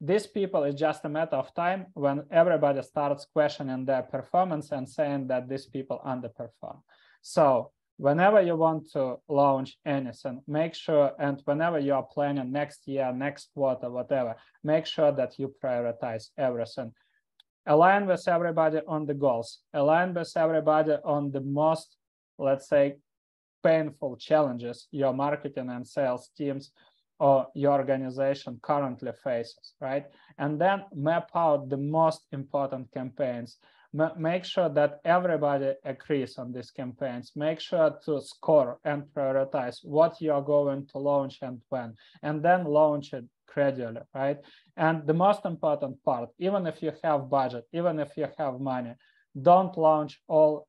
these people is just a matter of time when everybody starts questioning their performance and saying that these people underperform. So whenever you want to launch anything, make sure, and whenever you are planning next year, next quarter, whatever, make sure that you prioritize everything. Align with everybody on the goals, align with everybody on the most, let's say, painful challenges your marketing and sales teams or your organization currently faces, right? And then map out the most important campaigns. Make sure that everybody agrees on these campaigns. Make sure to score and prioritize what you're going to launch and when, and then launch it gradually, right? And the most important part, even if you have budget, even if you have money, don't launch all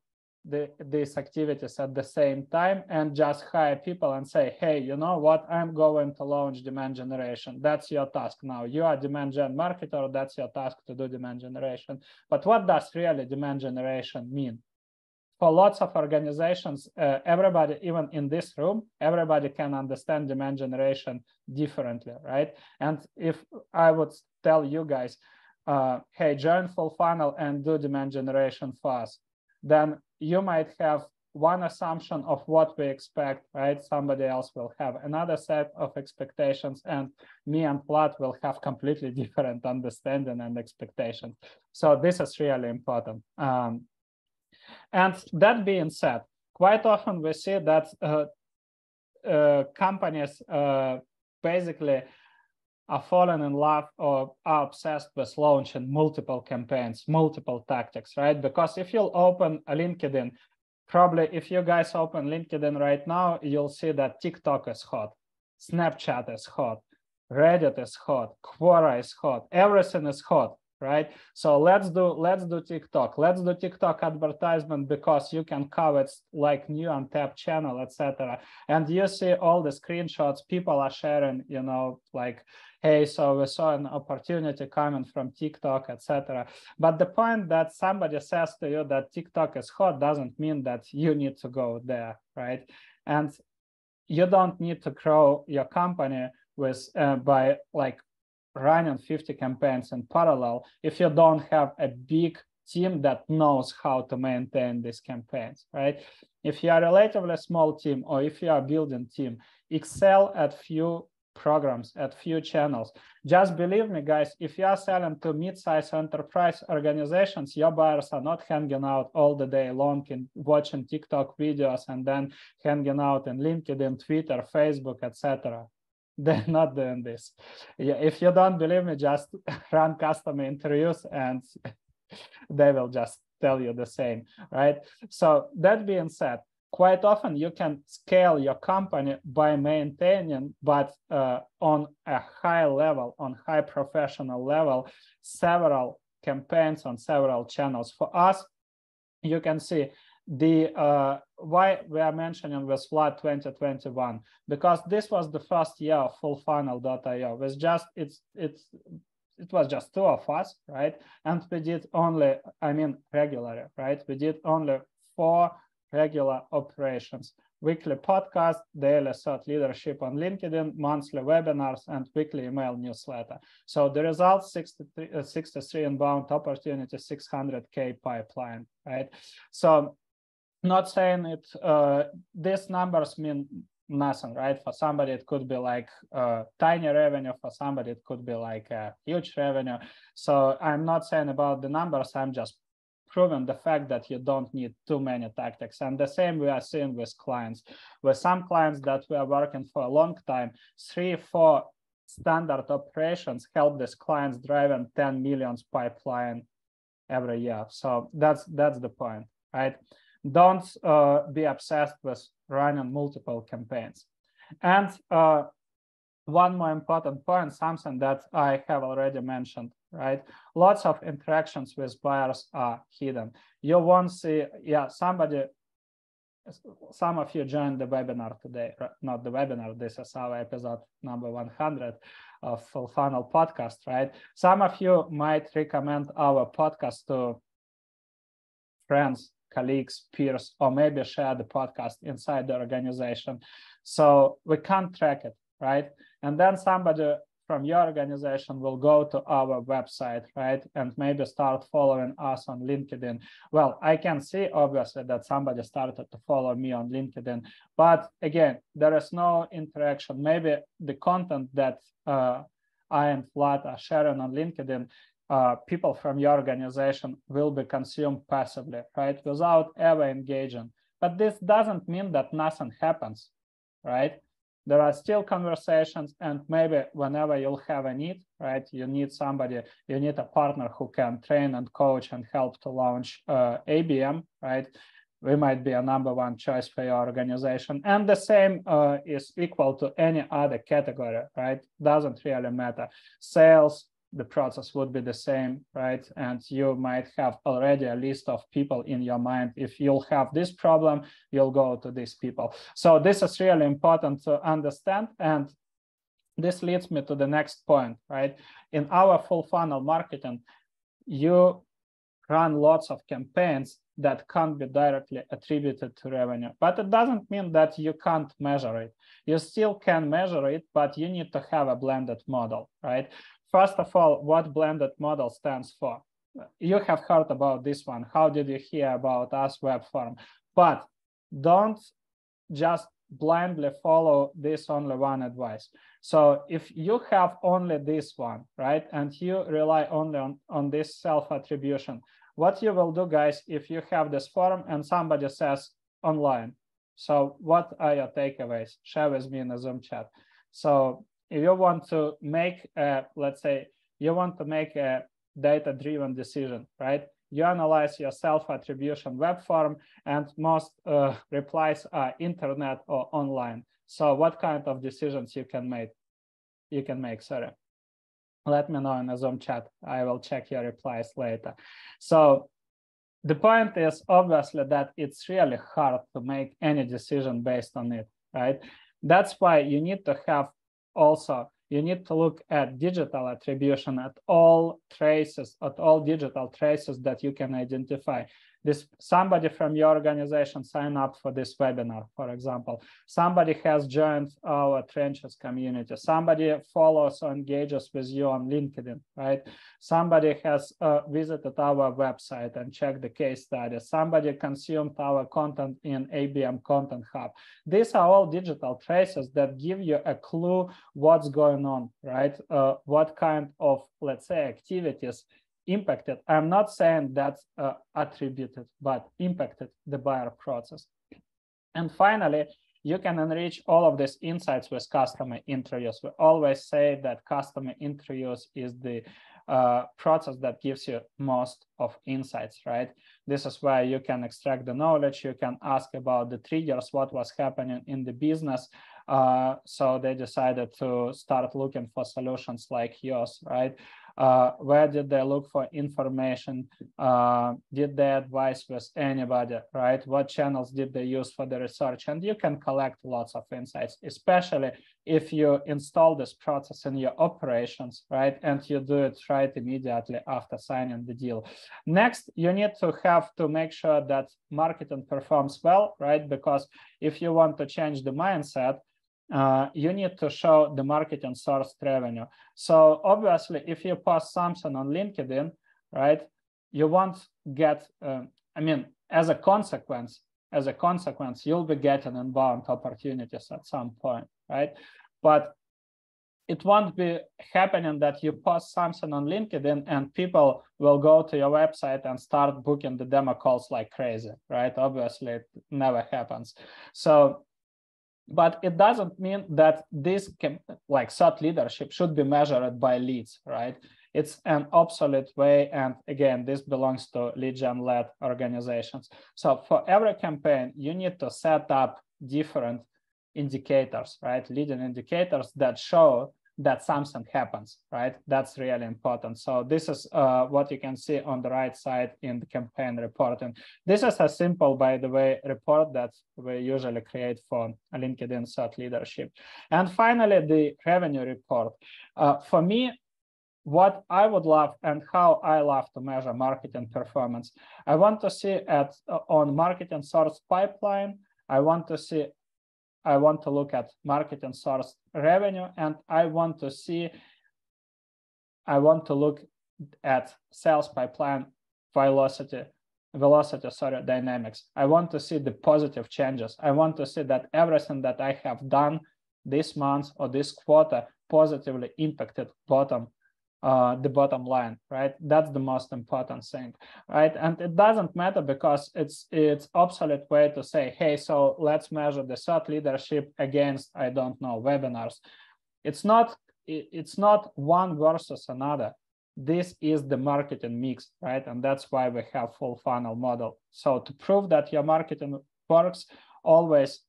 the, these activities at the same time and just hire people and say, hey, you know what, I'm going to launch demand generation. That's your task now. You are demand gen marketer, that's your task to do demand generation. But what does really demand generation mean? For lots of organizations, uh, everybody, even in this room, everybody can understand demand generation differently, right? And if I would tell you guys, uh, hey, join full funnel and do demand generation for us, then you might have one assumption of what we expect, right? Somebody else will have another set of expectations, and me and Vlad will have completely different understanding and expectations. So this is really important. Um, and that being said, quite often we see that uh, uh, companies uh, basically are falling in love or are obsessed with launching multiple campaigns, multiple tactics, right? Because if you'll open a LinkedIn, probably if you guys open LinkedIn right now, you'll see that TikTok is hot, Snapchat is hot, Reddit is hot, Quora is hot, everything is hot right? So let's do let's do TikTok. Let's do TikTok advertisement because you can cover it like new untapped channel, etc. And you see all the screenshots people are sharing, you know, like, hey, so we saw an opportunity coming from TikTok, etc. But the point that somebody says to you that TikTok is hot doesn't mean that you need to go there, right? And you don't need to grow your company with uh, by like running 50 campaigns in parallel if you don't have a big team that knows how to maintain these campaigns, right? If you are a relatively small team or if you are building team, excel at few programs, at few channels. Just believe me, guys, if you are selling to mid-sized enterprise organizations, your buyers are not hanging out all the day long in watching TikTok videos and then hanging out in LinkedIn, Twitter, Facebook, etc. they're not doing this. Yeah, if you don't believe me, just run customer interviews and they will just tell you the same, right? So that being said, quite often you can scale your company by maintaining, but uh, on a high level, on high professional level, several campaigns on several channels. For us, you can see the uh, why we are mentioning with Vlad 2021 because this was the first year of full fullfunnel.io was just it's it's it was just two of us right? And we did only i mean regularly right? We did only four regular operations. Weekly podcast daily thought leadership on linkedin monthly webinars and weekly email newsletter. So the results 63, uh, 63 inbound opportunity 600k pipeline right? So not saying it uh, these numbers mean nothing right? For somebody it could be like a tiny revenue. For somebody it could be like a huge revenue. So i'm not saying about the numbers. I'm just proving the fact that you don't need too many tactics. And the same we are seeing with clients. With some clients that we are working for a long time three four standard operations help these clients driving 10 millions pipeline every year. So that's that's the point right? Don't uh, be obsessed with running multiple campaigns. And uh, one more important point, something that I have already mentioned, right? Lots of interactions with buyers are hidden. You won't see, yeah, somebody, some of you joined the webinar today, not the webinar, this is our episode number 100 of Full Funnel podcast, right? Some of you might recommend our podcast to friends colleagues, peers, or maybe share the podcast inside the organization. So we can't track it, right? And then somebody from your organization will go to our website, right? And maybe start following us on LinkedIn. Well, I can see obviously that somebody started to follow me on LinkedIn, but again, there is no interaction. Maybe the content that uh, I and Vlad are sharing on LinkedIn, uh, people from your organization will be consumed passively, right? Without ever engaging. But this doesn't mean that nothing happens, right? There are still conversations and maybe whenever you'll have a need right you need somebody you need a partner who can train and coach and help to launch uh, abm right? We might be a number one choice for your organization. And the same uh, is equal to any other category right? Doesn't really matter. Sales the process would be the same, right? And you might have already a list of people in your mind. If you'll have this problem, you'll go to these people. So this is really important to understand. And this leads me to the next point, right? In our full funnel marketing, you run lots of campaigns that can't be directly attributed to revenue. But it doesn't mean that you can't measure it. You still can measure it, but you need to have a blended model, right? First of all, what blended model stands for? You have heard about this one. How did you hear about us web form? But don't just blindly follow this only one advice. So if you have only this one, right, and you rely only on, on this self-attribution, what you will do, guys, if you have this form and somebody says online, so what are your takeaways? Share with me in the Zoom chat. So if you want to make, a, let's say, you want to make a data-driven decision, right? You analyze your self-attribution web form, and most uh, replies are internet or online. So, what kind of decisions you can make? You can make. Sorry. Let me know in the Zoom chat. I will check your replies later. So, the point is obviously that it's really hard to make any decision based on it, right? That's why you need to have also you need to look at digital attribution at all traces, at all digital traces that you can identify this somebody from your organization sign up for this webinar, for example. Somebody has joined our trenches community. Somebody follows or engages with you on LinkedIn, right? Somebody has uh, visited our website and checked the case studies. Somebody consumed our content in ABM Content Hub. These are all digital traces that give you a clue what's going on, right? Uh, what kind of, let's say, activities impacted. I'm not saying that's uh, attributed, but impacted the buyer process. And finally, you can enrich all of these insights with customer interviews. We always say that customer interviews is the uh, process that gives you most of insights, right? This is where you can extract the knowledge, you can ask about the triggers, what was happening in the business. Uh, so they decided to start looking for solutions like yours, right? Uh, where did they look for information? Uh, did they advise with anybody, right? What channels did they use for the research? And you can collect lots of insights, especially if you install this process in your operations, right? And you do it right immediately after signing the deal. Next, you need to have to make sure that marketing performs well, right? Because if you want to change the mindset, uh, you need to show the marketing source revenue. So obviously, if you post something on LinkedIn, right, you won't get, uh, I mean, as a consequence, as a consequence, you'll be getting inbound opportunities at some point, right? But it won't be happening that you post something on LinkedIn and people will go to your website and start booking the demo calls like crazy, right? Obviously, it never happens. So but it doesn't mean that this can, like thought leadership should be measured by leads, right? It's an obsolete way. And again, this belongs to lead gen led organizations. So for every campaign, you need to set up different indicators, right? Leading indicators that show that something happens, right? That's really important. So this is uh, what you can see on the right side in the campaign report. And this is a simple, by the way, report that we usually create for LinkedIn thought leadership. And finally, the revenue report. Uh, for me, what I would love and how I love to measure marketing performance. I want to see at uh, on marketing source pipeline. I want to see I want to look at marketing source revenue, and I want to see I want to look at sales pipeline velocity, velocity, sorry, dynamics. I want to see the positive changes. I want to see that everything that I have done this month or this quarter positively impacted bottom uh, the bottom line, right? That's the most important thing, right? And it doesn't matter because it's it's obsolete way to say, hey, so let's measure the thought leadership against I don't know webinars. It's not it's not one versus another. This is the marketing mix, right? And that's why we have full funnel model. So to prove that your marketing works, always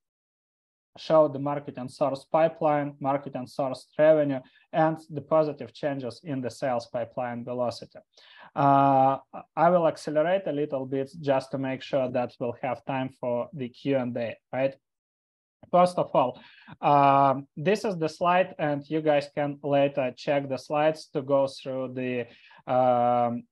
show the market and source pipeline, market and source revenue, and the positive changes in the sales pipeline velocity. Uh, I will accelerate a little bit just to make sure that we'll have time for the Q&A, right? First of all, um, this is the slide, and you guys can later check the slides to go through the um,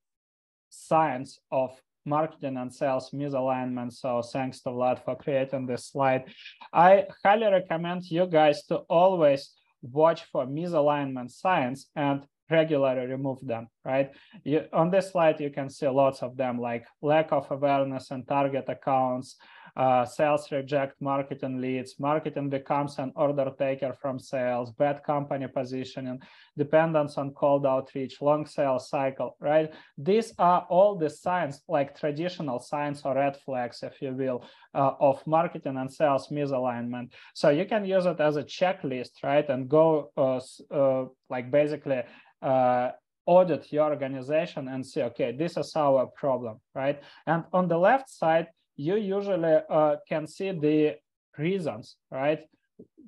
science of marketing and sales misalignment. So thanks to Vlad for creating this slide. I highly recommend you guys to always watch for misalignment signs and regularly remove them, right? You, on this slide, you can see lots of them like lack of awareness and target accounts, uh, sales reject marketing leads, marketing becomes an order taker from sales, bad company positioning, dependence on cold outreach, long sales cycle, right? These are all the signs, like traditional signs or red flags, if you will, uh, of marketing and sales misalignment. So you can use it as a checklist, right? And go uh, uh like basically uh, audit your organization and see, okay, this is our problem, right? And on the left side, you usually uh, can see the reasons, right?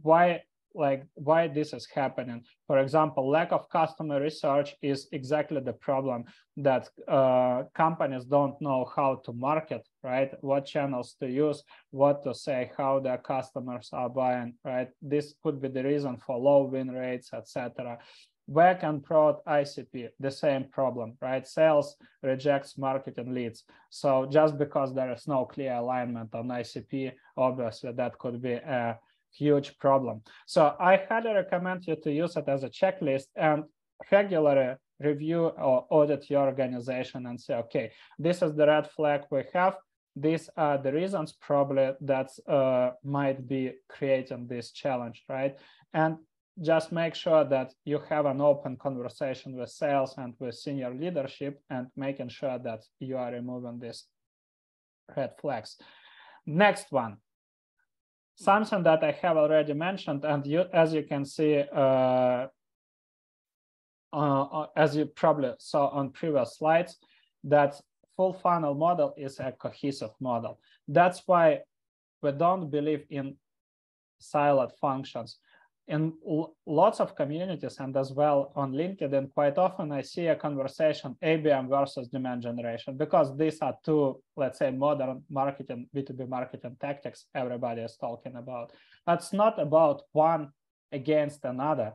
Why like why this is happening. For example, lack of customer research is exactly the problem that uh, companies don't know how to market, right? What channels to use, what to say, how their customers are buying, right? This could be the reason for low win rates, etc. WEC and Prod ICP, the same problem, right? Sales rejects marketing leads. So just because there is no clear alignment on ICP, obviously that could be a huge problem. So I highly recommend you to use it as a checklist and regularly review or audit your organization and say, okay, this is the red flag we have. These are the reasons probably that uh, might be creating this challenge, right? And just make sure that you have an open conversation with sales and with senior leadership and making sure that you are removing these red flags. Next one, something that I have already mentioned, and you, as you can see, uh, uh, as you probably saw on previous slides, that full funnel model is a cohesive model. That's why we don't believe in siloed functions in lots of communities and as well on LinkedIn, quite often I see a conversation ABM versus demand generation because these are two, let's say, modern marketing, B2B marketing tactics everybody is talking about. That's not about one against another.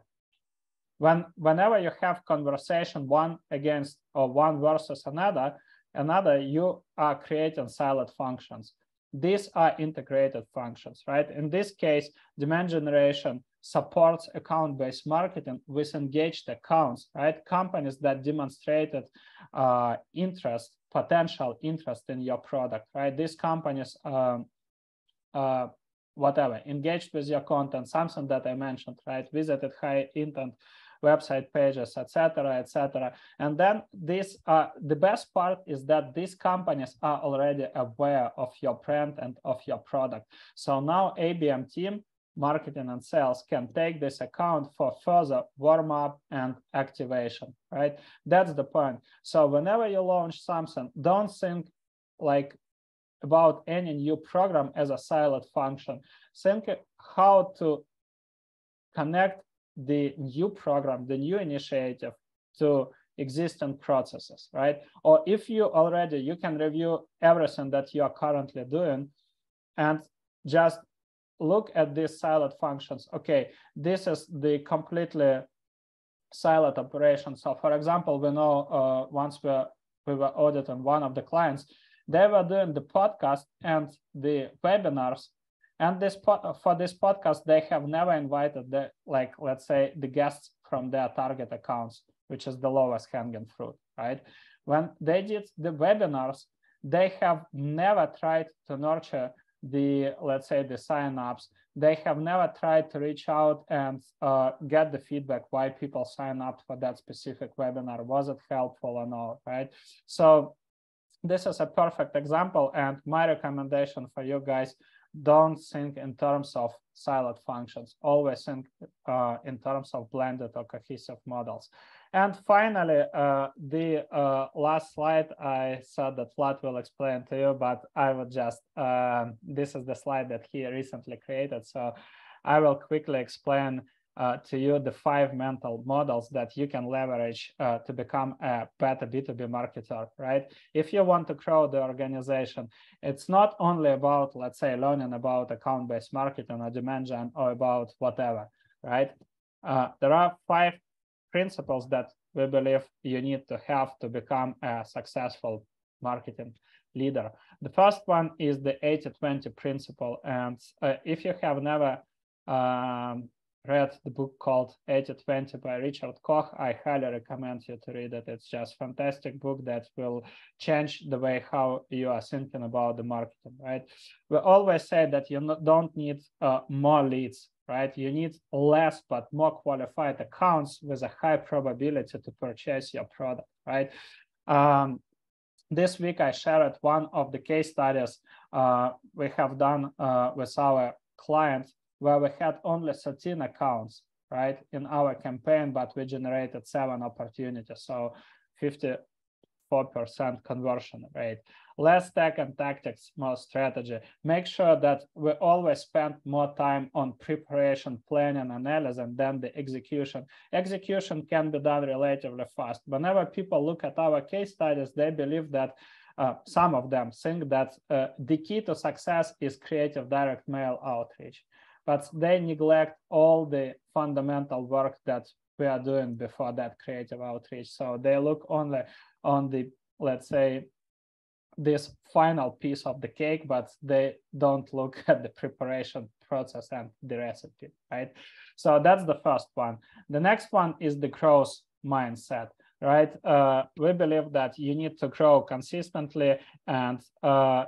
When, whenever you have conversation one against or one versus another, another, you are creating siloed functions. These are integrated functions, right? In this case, demand generation supports account-based marketing with engaged accounts, right? Companies that demonstrated uh, interest, potential interest in your product, right? These companies, um, uh, whatever, engaged with your content, something that I mentioned, right? Visited high intent website pages, etc., etc. And then this, uh, the best part is that these companies are already aware of your brand and of your product. So now ABM team marketing and sales can take this account for further warm up and activation, right? That's the point. So whenever you launch something, don't think like about any new program as a siloed function. Think how to connect the new program, the new initiative to existing processes, right? Or if you already, you can review everything that you are currently doing and just look at these siloed functions. Okay, this is the completely siloed operation. So for example, we know uh, once we, we were auditing one of the clients, they were doing the podcast and the webinars. And this for this podcast, they have never invited the like, let's say, the guests from their target accounts, which is the lowest hanging fruit, right? When they did the webinars, they have never tried to nurture the, let's say, the signups. They have never tried to reach out and uh, get the feedback why people sign up for that specific webinar. Was it helpful or not, right? So this is a perfect example. And my recommendation for you guys, don't think in terms of siloed functions. Always think uh, in terms of blended or cohesive models. And finally, uh, the uh, last slide, I said that Vlad will explain to you, but I would just, um, this is the slide that he recently created. So I will quickly explain uh, to you the five mental models that you can leverage uh, to become a better B2B marketer, right? If you want to grow the organization, it's not only about, let's say, learning about account-based marketing or demand gen or about whatever, right? Uh, there are five principles that we believe you need to have to become a successful marketing leader. The first one is the 80-20 principle. And uh, if you have never um, read the book called 80-20 by Richard Koch, I highly recommend you to read it. It's just fantastic book that will change the way how you are thinking about the marketing, right? We always say that you don't need uh, more leads right? You need less but more qualified accounts with a high probability to purchase your product, right? Um, this week I shared one of the case studies uh, we have done uh, with our clients where we had only 13 accounts, right, in our campaign, but we generated seven opportunities. So 50 4% conversion rate. Less tech and tactics, more strategy. Make sure that we always spend more time on preparation, planning, analysis, and then the execution. Execution can be done relatively fast. Whenever people look at our case studies, they believe that uh, some of them think that uh, the key to success is creative direct mail outreach, but they neglect all the fundamental work that we are doing before that creative outreach. So they look only on the, let's say, this final piece of the cake, but they don't look at the preparation process and the recipe, right? So that's the first one. The next one is the growth mindset, right? Uh, we believe that you need to grow consistently and uh,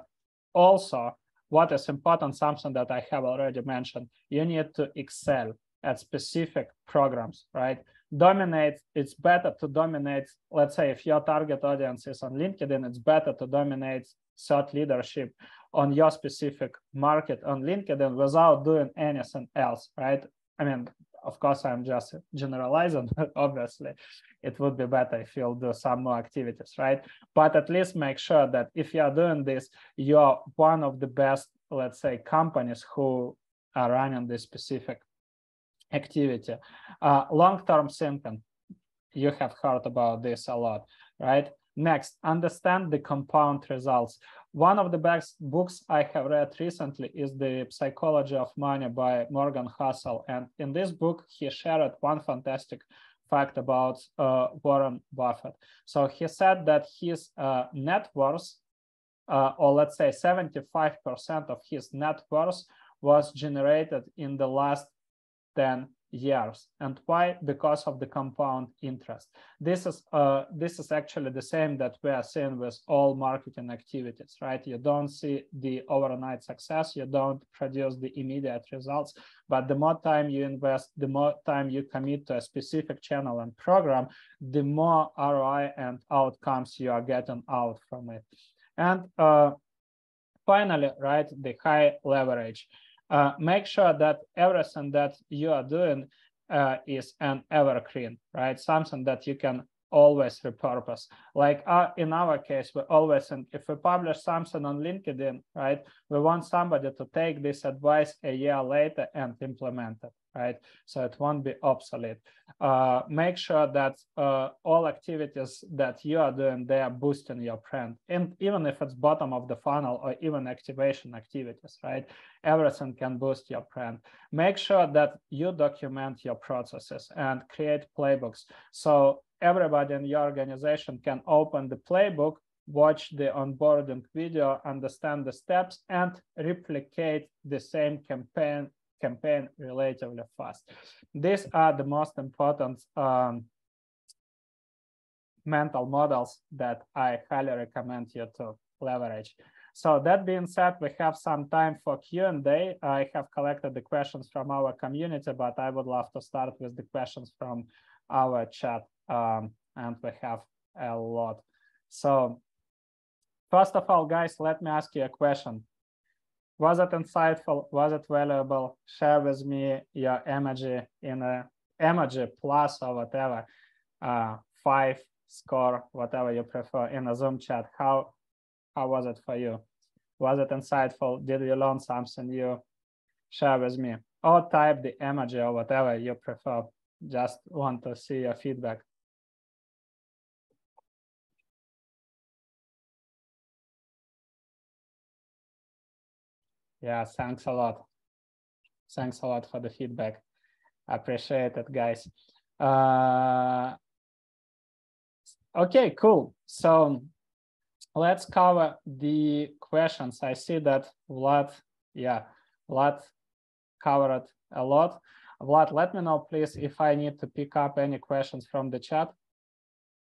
also what is important, something that I have already mentioned, you need to excel at specific programs, right? Dominate, it's better to dominate, let's say if your target audience is on LinkedIn, it's better to dominate thought leadership on your specific market on LinkedIn without doing anything else, right? I mean, of course, I'm just generalizing, obviously. It would be better if you'll do some more activities, right? But at least make sure that if you are doing this, you're one of the best, let's say, companies who are running this specific activity. Uh, Long-term thinking, you have heard about this a lot, right? Next, understand the compound results. One of the best books I have read recently is The Psychology of Money by Morgan Housel. And in this book, he shared one fantastic fact about uh, Warren Buffett. So he said that his uh, net worth, uh, or let's say 75% of his net worth was generated in the last 10 years and why? Because of the compound interest. This is uh, this is actually the same that we are seeing with all marketing activities right? You don't see the overnight success you don't produce the immediate results but the more time you invest the more time you commit to a specific channel and program the more roi and outcomes you are getting out from it. And uh, finally right the high leverage uh, make sure that everything that you are doing uh, is an evergreen, right? Something that you can always repurpose. Like uh, in our case, we always, and if we publish something on LinkedIn, right, we want somebody to take this advice a year later and implement it right? So it won't be obsolete. Uh, make sure that uh, all activities that you are doing, they are boosting your brand. And even if it's bottom of the funnel or even activation activities, right? Everything can boost your brand. Make sure that you document your processes and create playbooks. So everybody in your organization can open the playbook watch the onboarding video, understand the steps, and replicate the same campaign campaign relatively fast. These are the most important um, mental models that I highly recommend you to leverage. So that being said, we have some time for Q&A. I have collected the questions from our community, but I would love to start with the questions from our chat. Um, and we have a lot. So first of all, guys, let me ask you a question. Was it insightful? Was it valuable? Share with me your emoji in a emoji plus or whatever, uh, five score, whatever you prefer in a Zoom chat. How how was it for you? Was it insightful? Did you learn something new? Share with me or type the emoji or whatever you prefer. Just want to see your feedback. Yeah, thanks a lot. Thanks a lot for the feedback. Appreciate it, guys. Uh, okay, cool. So let's cover the questions. I see that Vlad, yeah, Vlad covered a lot. Vlad, let me know, please, if I need to pick up any questions from the chat.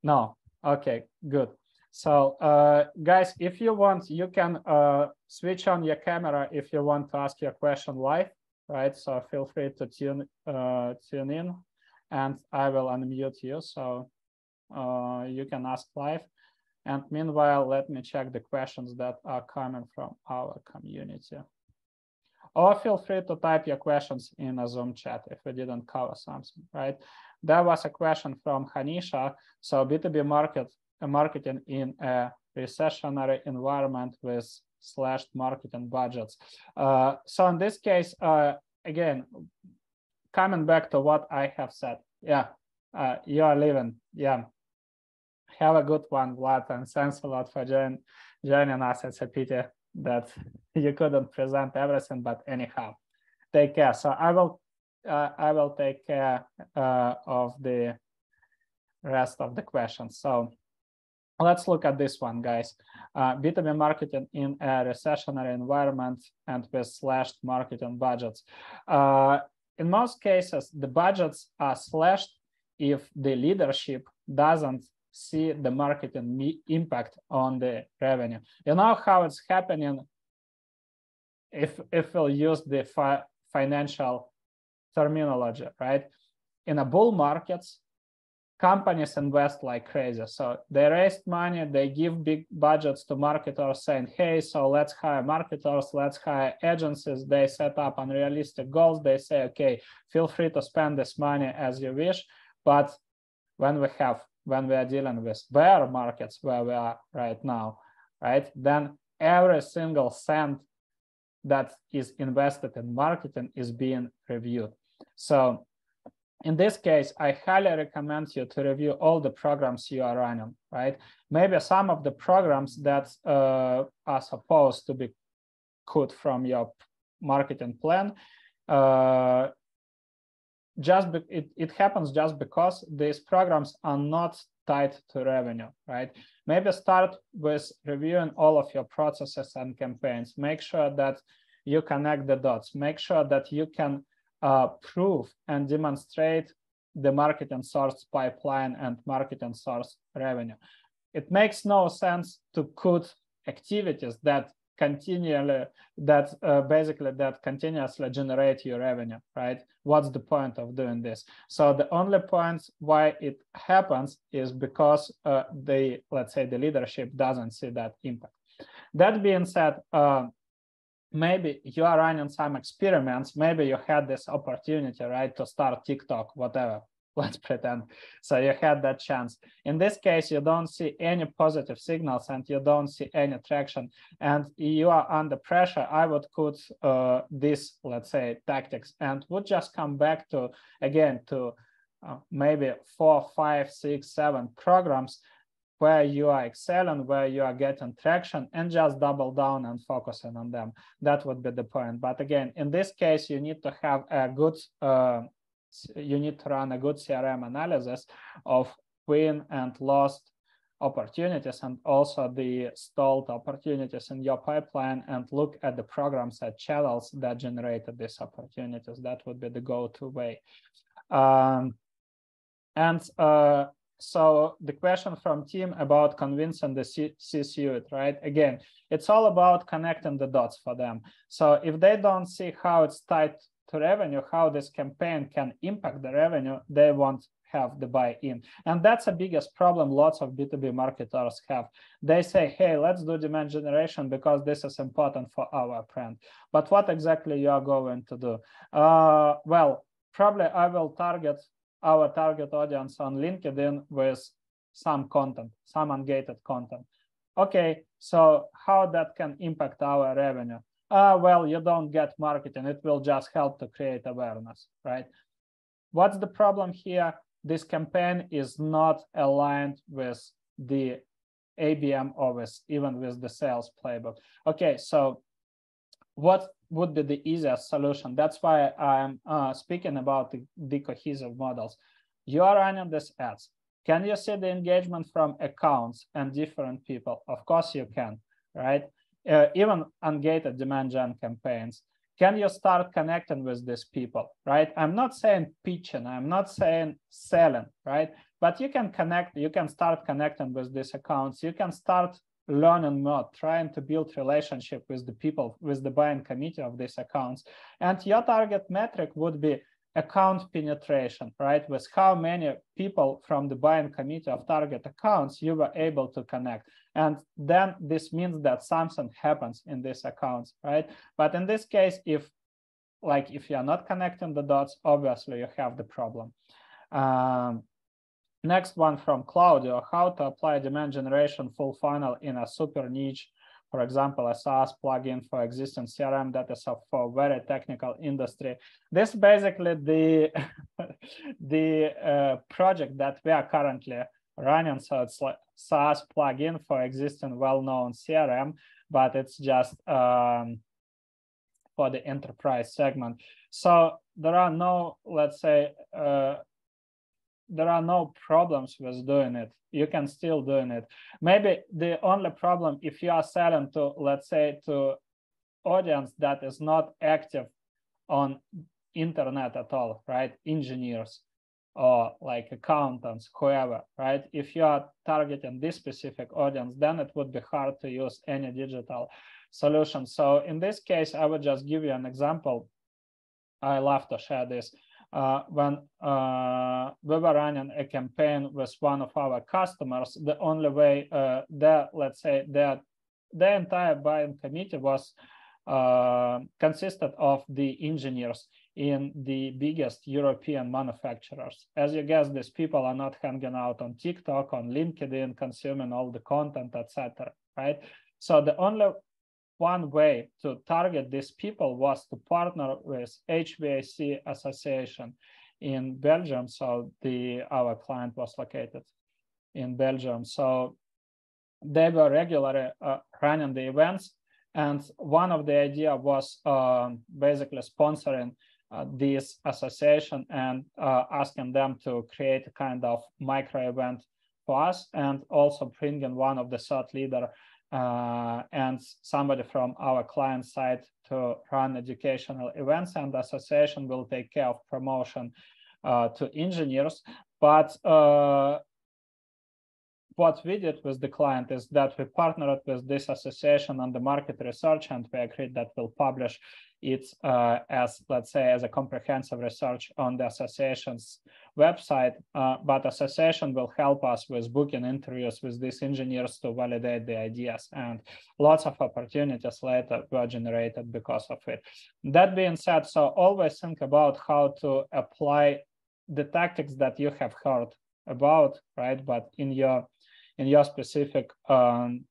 No, okay, good. So uh, guys, if you want, you can uh, switch on your camera if you want to ask your question live, right? So feel free to tune, uh, tune in and I will unmute you. So uh, you can ask live. And meanwhile, let me check the questions that are coming from our community. Or feel free to type your questions in a Zoom chat if we didn't cover something, right? There was a question from Hanisha. So B2B market, marketing in a recessionary environment with slashed marketing budgets. Uh, so in this case, uh, again, coming back to what I have said, yeah, uh, you are living, yeah, have a good one, Vlad, and thanks a lot for join, joining us. It's a pity that you couldn't present everything, but anyhow, take care. So I will, uh, I will take care uh, of the rest of the questions. So let's look at this one, guys. Uh, B2B marketing in a recessionary environment and with slashed marketing budgets. Uh, in most cases, the budgets are slashed if the leadership doesn't see the marketing impact on the revenue. You know how it's happening if, if we'll use the fi financial terminology, right? In a bull markets, companies invest like crazy. So they raised money, they give big budgets to marketers saying, hey, so let's hire marketers, let's hire agencies. They set up unrealistic goals. They say, okay, feel free to spend this money as you wish. But when we have when we are dealing with bear markets where we are right now, right, then every single cent that is invested in marketing is being reviewed. So in this case, I highly recommend you to review all the programs you are running, right? Maybe some of the programs that uh, are supposed to be cut from your marketing plan uh, just be, it, it happens just because these programs are not tied to revenue, right? Maybe start with reviewing all of your processes and campaigns. Make sure that you connect the dots. Make sure that you can uh, prove and demonstrate the market and source pipeline and market and source revenue. It makes no sense to cut activities that continually that uh, basically that continuously generate your revenue right? What's the point of doing this? So the only point why it happens is because uh, the let's say the leadership doesn't see that impact. That being said uh, maybe you are running some experiments maybe you had this opportunity right to start tiktok whatever let's pretend. So you had that chance. In this case, you don't see any positive signals and you don't see any traction and you are under pressure. I would put uh, this, let's say, tactics and would just come back to, again, to uh, maybe four, five, six, seven programs where you are excelling, where you are getting traction and just double down and focusing on them. That would be the point. But again, in this case, you need to have a good uh, you need to run a good CRM analysis of win and lost opportunities and also the stalled opportunities in your pipeline and look at the programs and channels that generated these opportunities. That would be the go-to way. Um, and uh, so the question from Tim about convincing the C-suite, right? Again, it's all about connecting the dots for them. So if they don't see how it's tied to revenue, how this campaign can impact the revenue, they won't have the buy-in. And that's the biggest problem lots of B2B marketers have. They say, hey, let's do demand generation because this is important for our brand. But what exactly you are going to do? Uh, well, probably I will target our target audience on LinkedIn with some content, some ungated content. Okay, so how that can impact our revenue? Uh, well, you don't get marketing. It will just help to create awareness, right? What's the problem here? This campaign is not aligned with the ABM or with even with the sales playbook. Okay, so what would be the easiest solution? That's why I'm uh, speaking about the, the cohesive models. You are running these ads. Can you see the engagement from accounts and different people? Of course you can, right? uh, even ungated demand gen campaigns, can you start connecting with these people, right? I'm not saying pitching, I'm not saying selling, right? But you can connect, you can start connecting with these accounts. You can start learning more, trying to build relationship with the people, with the buying committee of these accounts. And your target metric would be account penetration, right? With how many people from the buying committee of target accounts you were able to connect. And then this means that something happens in these accounts, right? But in this case, if like if you are not connecting the dots, obviously you have the problem. Um, next one from Claudio, how to apply demand generation full funnel in a super niche for example, a SaaS plugin for existing CRM that is for very technical industry. This basically the the uh, project that we are currently running. So it's like SaaS plugin for existing well-known CRM, but it's just um, for the enterprise segment. So there are no, let's say, uh, there are no problems with doing it. You can still doing it. Maybe the only problem if you are selling to let's say to audience that is not active on internet at all right? Engineers or like accountants whoever right? If you are targeting this specific audience then it would be hard to use any digital solution. So in this case i would just give you an example. I love to share this uh, when uh, we were running a campaign with one of our customers, the only way uh, that, let's say, that the entire buying committee was uh, consisted of the engineers in the biggest European manufacturers. As you guess, these people are not hanging out on TikTok, on LinkedIn, consuming all the content, etc. Right? So the only one way to target these people was to partner with HVAC Association in Belgium. So the our client was located in Belgium. So they were regularly uh, running the events. And one of the idea was um, basically sponsoring uh, this association and uh, asking them to create a kind of micro event for us and also bringing one of the thought leader uh, and somebody from our client side to run educational events and the association will take care of promotion uh, to engineers. But uh, what we did with the client is that we partnered with this association on the market research and we agreed that we'll publish it uh, as, let's say, as a comprehensive research on the association's website, uh, but association will help us with booking interviews with these engineers to validate the ideas and lots of opportunities later were generated because of it. That being said, so always think about how to apply the tactics that you have heard about, right? But in your in your specific um,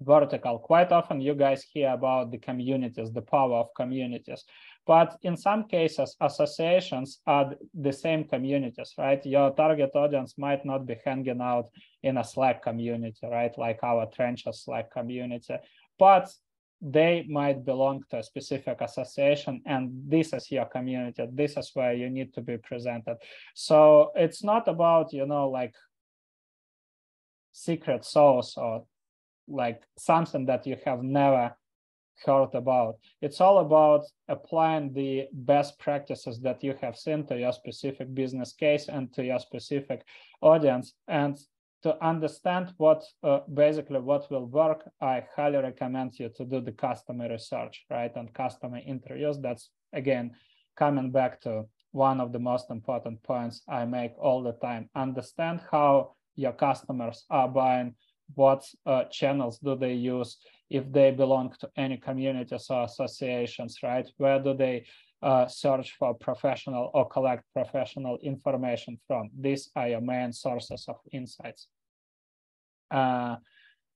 vertical. Quite often you guys hear about the communities, the power of communities. But in some cases, associations are the same communities, right? Your target audience might not be hanging out in a Slack community, right? Like our trenches Slack community, but they might belong to a specific association and this is your community. This is where you need to be presented. So it's not about, you know, like secret sauce or like something that you have never heard about. It's all about applying the best practices that you have seen to your specific business case and to your specific audience. And to understand what uh, basically what will work, I highly recommend you to do the customer research, right? And customer interviews. That's again coming back to one of the most important points I make all the time. Understand how your customers are buying, what uh, channels do they use, if they belong to any communities or associations, right? Where do they uh, search for professional or collect professional information from? These are your main sources of insights. Uh,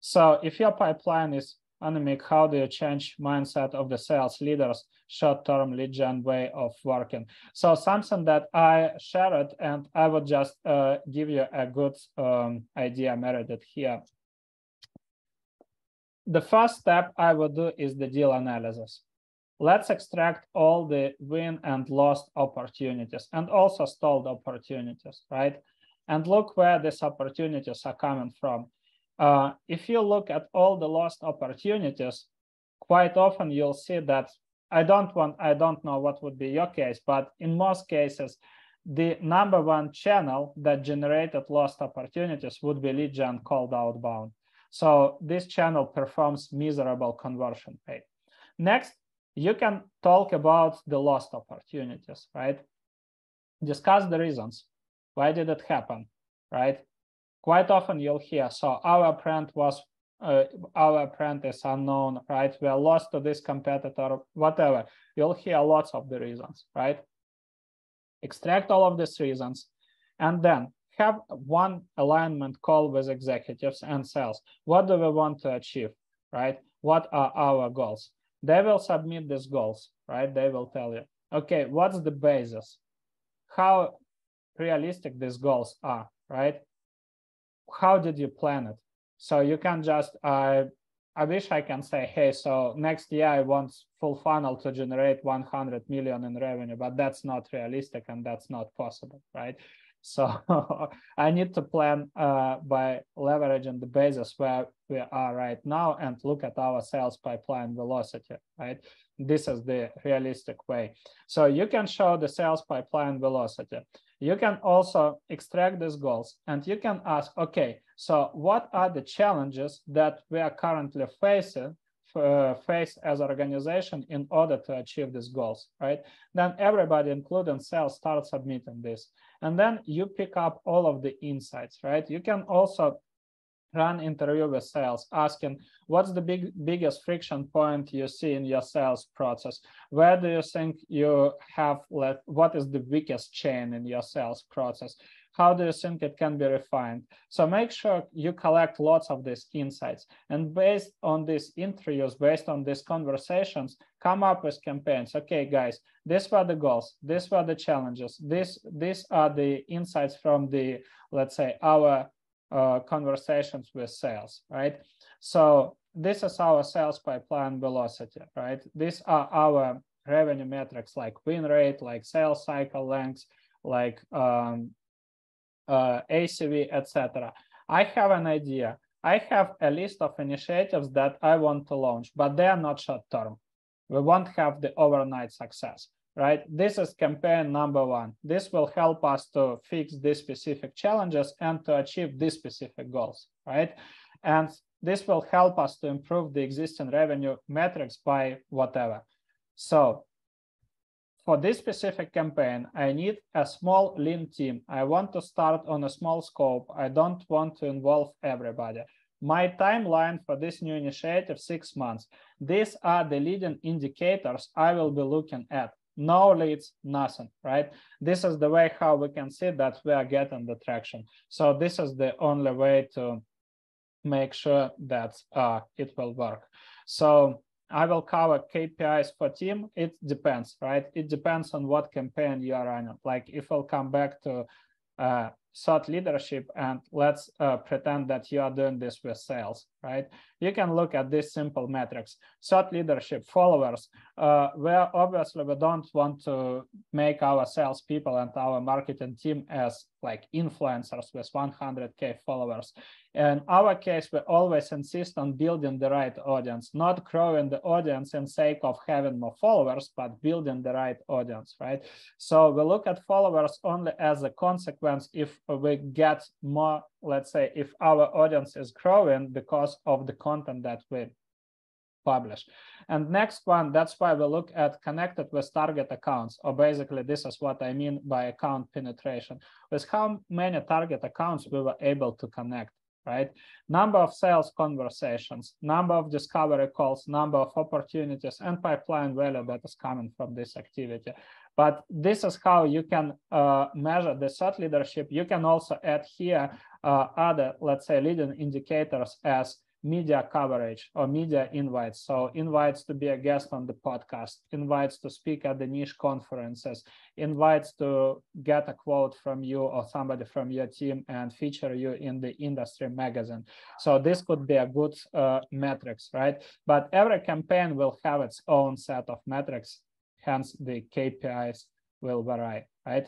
so if your pipeline is anemic, how do you change mindset of the sales leaders short-term lead gen way of working? So something that I shared and I would just uh, give you a good um, idea, Meredith here the first step I would do is the deal analysis. Let's extract all the win and lost opportunities and also stalled opportunities, right? And look where these opportunities are coming from. Uh, if you look at all the lost opportunities, quite often you'll see that I don't want, I don't know what would be your case, but in most cases, the number one channel that generated lost opportunities would be lead gen called outbound. So this channel performs miserable conversion rate. Next, you can talk about the lost opportunities, right? Discuss the reasons. Why did it happen, right? Quite often you'll hear, so our brand was, uh, our brand is unknown, right? We are lost to this competitor, whatever. You'll hear lots of the reasons, right? Extract all of these reasons and then have one alignment call with executives and sales. What do we want to achieve, right? What are our goals? They will submit these goals, right? They will tell you, okay, what's the basis? How realistic these goals are, right? How did you plan it? So you can just, uh, I wish I can say, hey, so next year I want full funnel to generate 100 million in revenue, but that's not realistic and that's not possible, right? So I need to plan uh, by leveraging the basis where we are right now and look at our sales pipeline velocity, right? This is the realistic way. So you can show the sales pipeline velocity. You can also extract these goals and you can ask, okay, so what are the challenges that we are currently facing uh, face as an organization in order to achieve these goals, right? Then everybody, including sales, start submitting this. And then you pick up all of the insights, right? You can also run interview with sales asking what's the big biggest friction point you see in your sales process where do you think you have let what is the weakest chain in your sales process how do you think it can be refined? So make sure you collect lots of these insights. And based on these interviews, based on these conversations, come up with campaigns. Okay, guys, these were the goals. These were the challenges. This, these are the insights from the, let's say, our uh, conversations with sales, right? So this is our sales pipeline velocity, right? These are our revenue metrics like win rate, like sales cycle length, like um, uh, ACV, etc. I have an idea. I have a list of initiatives that I want to launch, but they are not short term. We won't have the overnight success, right? This is campaign number one. This will help us to fix these specific challenges and to achieve these specific goals, right? And this will help us to improve the existing revenue metrics by whatever. So for this specific campaign, I need a small lean team. I want to start on a small scope. I don't want to involve everybody. My timeline for this new initiative, six months. These are the leading indicators I will be looking at. No leads, nothing, right? This is the way how we can see that we are getting the traction. So this is the only way to make sure that uh, it will work. So I will cover KPIs for team. It depends, right? It depends on what campaign you are running. Like if I'll come back to uh, thought leadership and let's uh, pretend that you are doing this with sales, right? You can look at these simple metrics. Thought leadership, followers, uh, where obviously we don't want to make our salespeople and our marketing team as like influencers with 100K followers. In our case, we always insist on building the right audience, not growing the audience in sake of having more followers, but building the right audience, right? So we look at followers only as a consequence if we get more, let's say, if our audience is growing because of the content that we publish. And next one, that's why we look at connected with target accounts, or basically this is what I mean by account penetration, with how many target accounts we were able to connect right? Number of sales conversations, number of discovery calls, number of opportunities, and pipeline value that is coming from this activity. But this is how you can uh, measure the thought leadership. You can also add here uh, other, let's say, leading indicators as media coverage or media invites. So invites to be a guest on the podcast, invites to speak at the niche conferences, invites to get a quote from you or somebody from your team and feature you in the industry magazine. So this could be a good uh, metrics, right? But every campaign will have its own set of metrics, hence the KPIs will vary, right?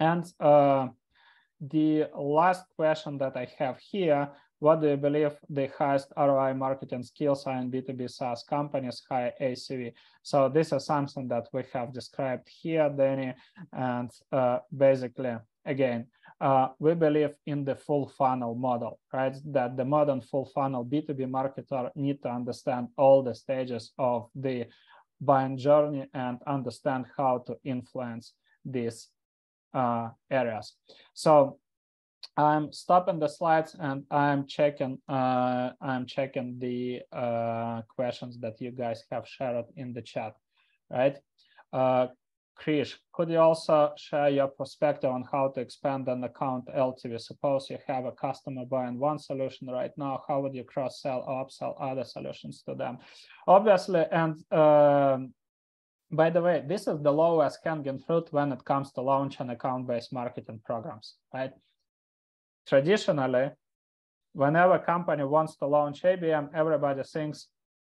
And uh, the last question that I have here what do you believe the highest ROI marketing skills are in B2B SaaS companies, high ACV? So this is something that we have described here, Danny. And uh, basically, again, uh, we believe in the full funnel model, right? That the modern full funnel B2B marketer need to understand all the stages of the buying journey and understand how to influence these uh, areas. So I'm stopping the slides and I'm checking uh, I'm checking the uh, questions that you guys have shared in the chat, right? Krish, could you also share your perspective on how to expand an account LTV? Suppose you have a customer buying one solution right now, how would you cross-sell or upsell other solutions to them? Obviously, and um, by the way, this is the lowest hanging fruit when it comes to launching account-based marketing programs, right? traditionally, whenever a company wants to launch ABM, everybody thinks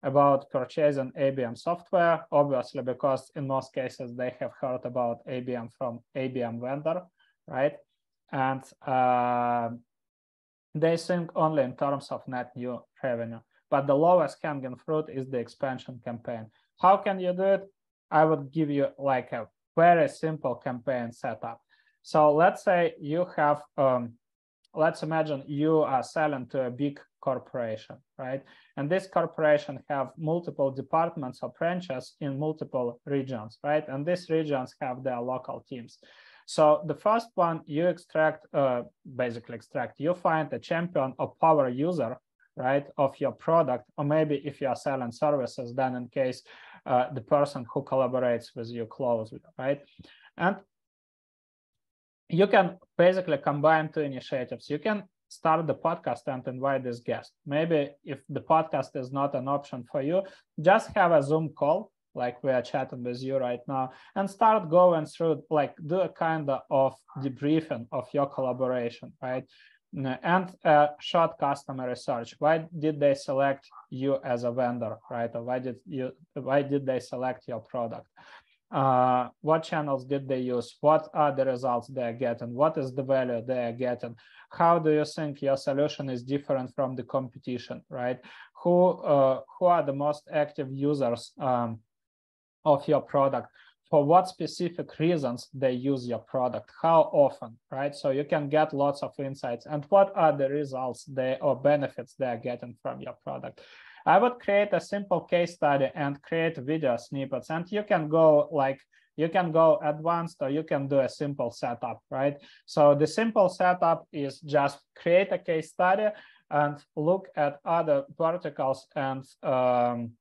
about purchasing ABM software, obviously, because in most cases they have heard about ABM from ABM vendor, right? And uh, they think only in terms of net new revenue. But the lowest hanging fruit is the expansion campaign. How can you do it? I would give you like a very simple campaign setup. So let's say you have um, let's imagine you are selling to a big corporation, right? And this corporation have multiple departments or branches in multiple regions, right? And these regions have their local teams. So the first one you extract, uh, basically extract, you find a champion or power user, right, of your product, or maybe if you are selling services, then in case uh, the person who collaborates with you closely, right? And you can basically combine two initiatives. You can start the podcast and invite this guest. Maybe if the podcast is not an option for you, just have a Zoom call like we are chatting with you right now and start going through like do a kind of debriefing of your collaboration right and uh, short customer research why did they select you as a vendor right or why did you why did they select your product uh, what channels did they use, what are the results they are getting, what is the value they are getting, how do you think your solution is different from the competition, right? Who, uh, who are the most active users um, of your product? For what specific reasons they use your product, how often, right? So you can get lots of insights and what are the results they or benefits they are getting from your product. I would create a simple case study and create video snippets. And you can go like, you can go advanced or you can do a simple setup, right? So the simple setup is just create a case study and look at other verticals and um,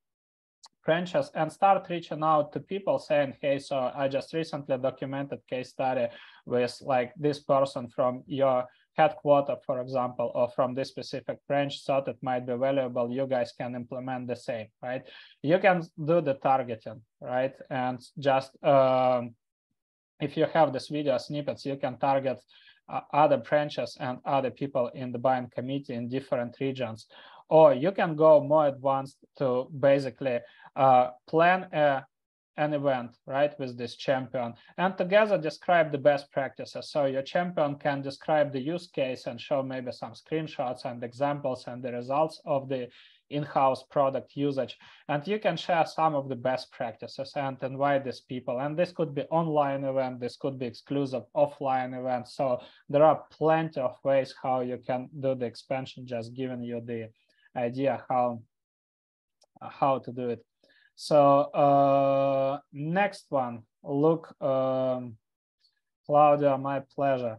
branches and start reaching out to people saying, hey, so I just recently documented case study with like this person from your headquarter, for example, or from this specific branch thought it might be valuable, you guys can implement the same, right? You can do the targeting, right? And just um, if you have this video snippets, you can target uh, other branches and other people in the buying committee in different regions. Or you can go more advanced to basically uh, plan a, an event, right, with this champion. And together describe the best practices. So your champion can describe the use case and show maybe some screenshots and examples and the results of the in-house product usage. And you can share some of the best practices and invite these people and this could be online event this could be exclusive offline event. So there are plenty of ways how you can do the expansion just giving you the idea how how to do it so uh next one look um claudia my pleasure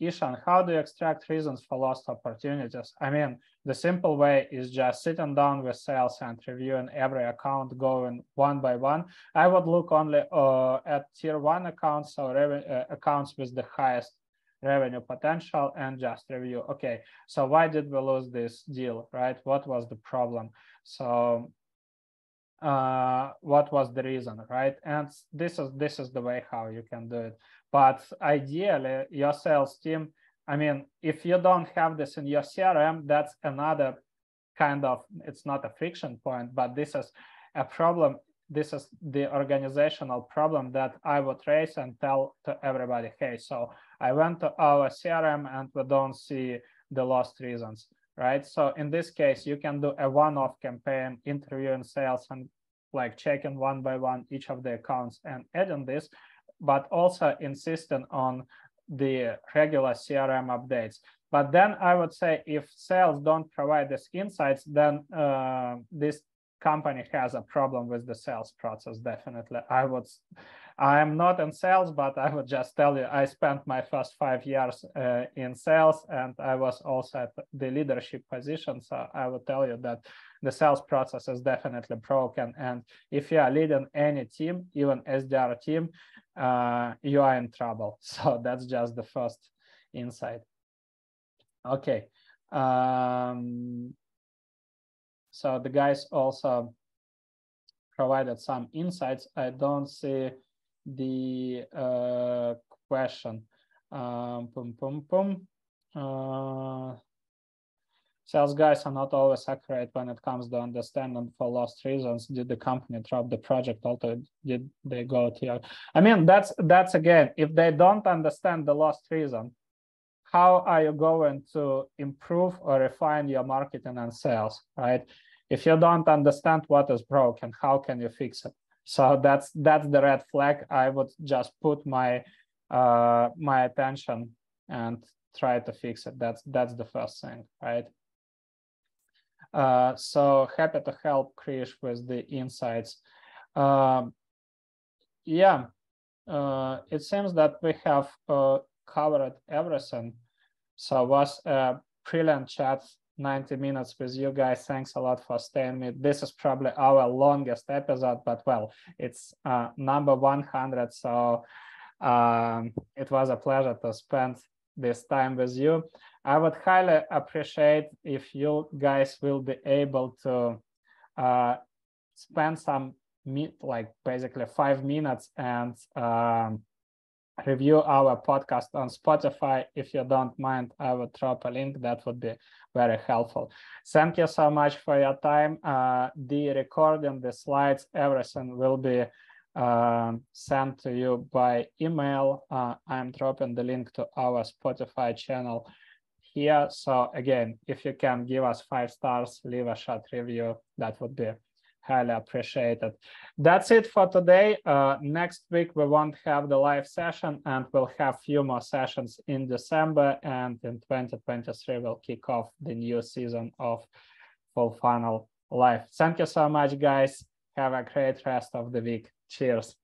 Ishan, how do you extract reasons for lost opportunities? I mean, the simple way is just sitting down with sales and reviewing every account going one by one. I would look only uh, at tier one accounts, so uh, accounts with the highest revenue potential and just review, okay, so why did we lose this deal, right? What was the problem? So uh, what was the reason, right? And this is this is the way how you can do it. But ideally, your sales team, I mean, if you don't have this in your CRM, that's another kind of, it's not a friction point, but this is a problem. This is the organizational problem that I would raise and tell to everybody, hey, so I went to our CRM and we don't see the lost reasons, right? So in this case, you can do a one-off campaign, interviewing sales and like checking one by one each of the accounts and adding this but also insisting on the regular CRM updates. But then I would say if sales don't provide these insights, then uh, this company has a problem with the sales process. Definitely, I would. I am not in sales, but I would just tell you I spent my first five years uh, in sales, and I was also at the leadership position. So I would tell you that the sales process is definitely broken. And if you are leading any team, even SDR team, uh, you are in trouble. So that's just the first insight. Okay. Um, so the guys also provided some insights. I don't see the uh, question. Um, pum, pum. Uh, sales guys are not always accurate when it comes to understanding for lost reasons. Did the company drop the project alter? Did they go to? I mean, that's that's again, if they don't understand the lost reason, how are you going to improve or refine your marketing and sales, right? If you don't understand what is broken, how can you fix it? So that's that's the red flag. I would just put my uh, my attention and try to fix it. That's that's the first thing, right? Uh, so happy to help Krish with the insights. Um, yeah, uh, it seems that we have uh, covered everything. So was a brilliant chat, 90 minutes with you guys. Thanks a lot for staying with. This is probably our longest episode, but well, it's uh, number 100. So um, it was a pleasure to spend this time with you. I would highly appreciate if you guys will be able to uh, spend some meet, like basically five minutes and um, review our podcast on Spotify. If you don't mind, I would drop a link. That would be very helpful. Thank you so much for your time. Uh, the recording, the slides, everything will be uh, sent to you by email. Uh, I'm dropping the link to our Spotify channel here. So again, if you can give us five stars, leave a short review, that would be highly appreciated. That's it for today. Uh, next week, we won't have the live session and we'll have few more sessions in December and in 2023, we'll kick off the new season of Full Funnel Live. Thank you so much, guys. Have a great rest of the week. Cheers.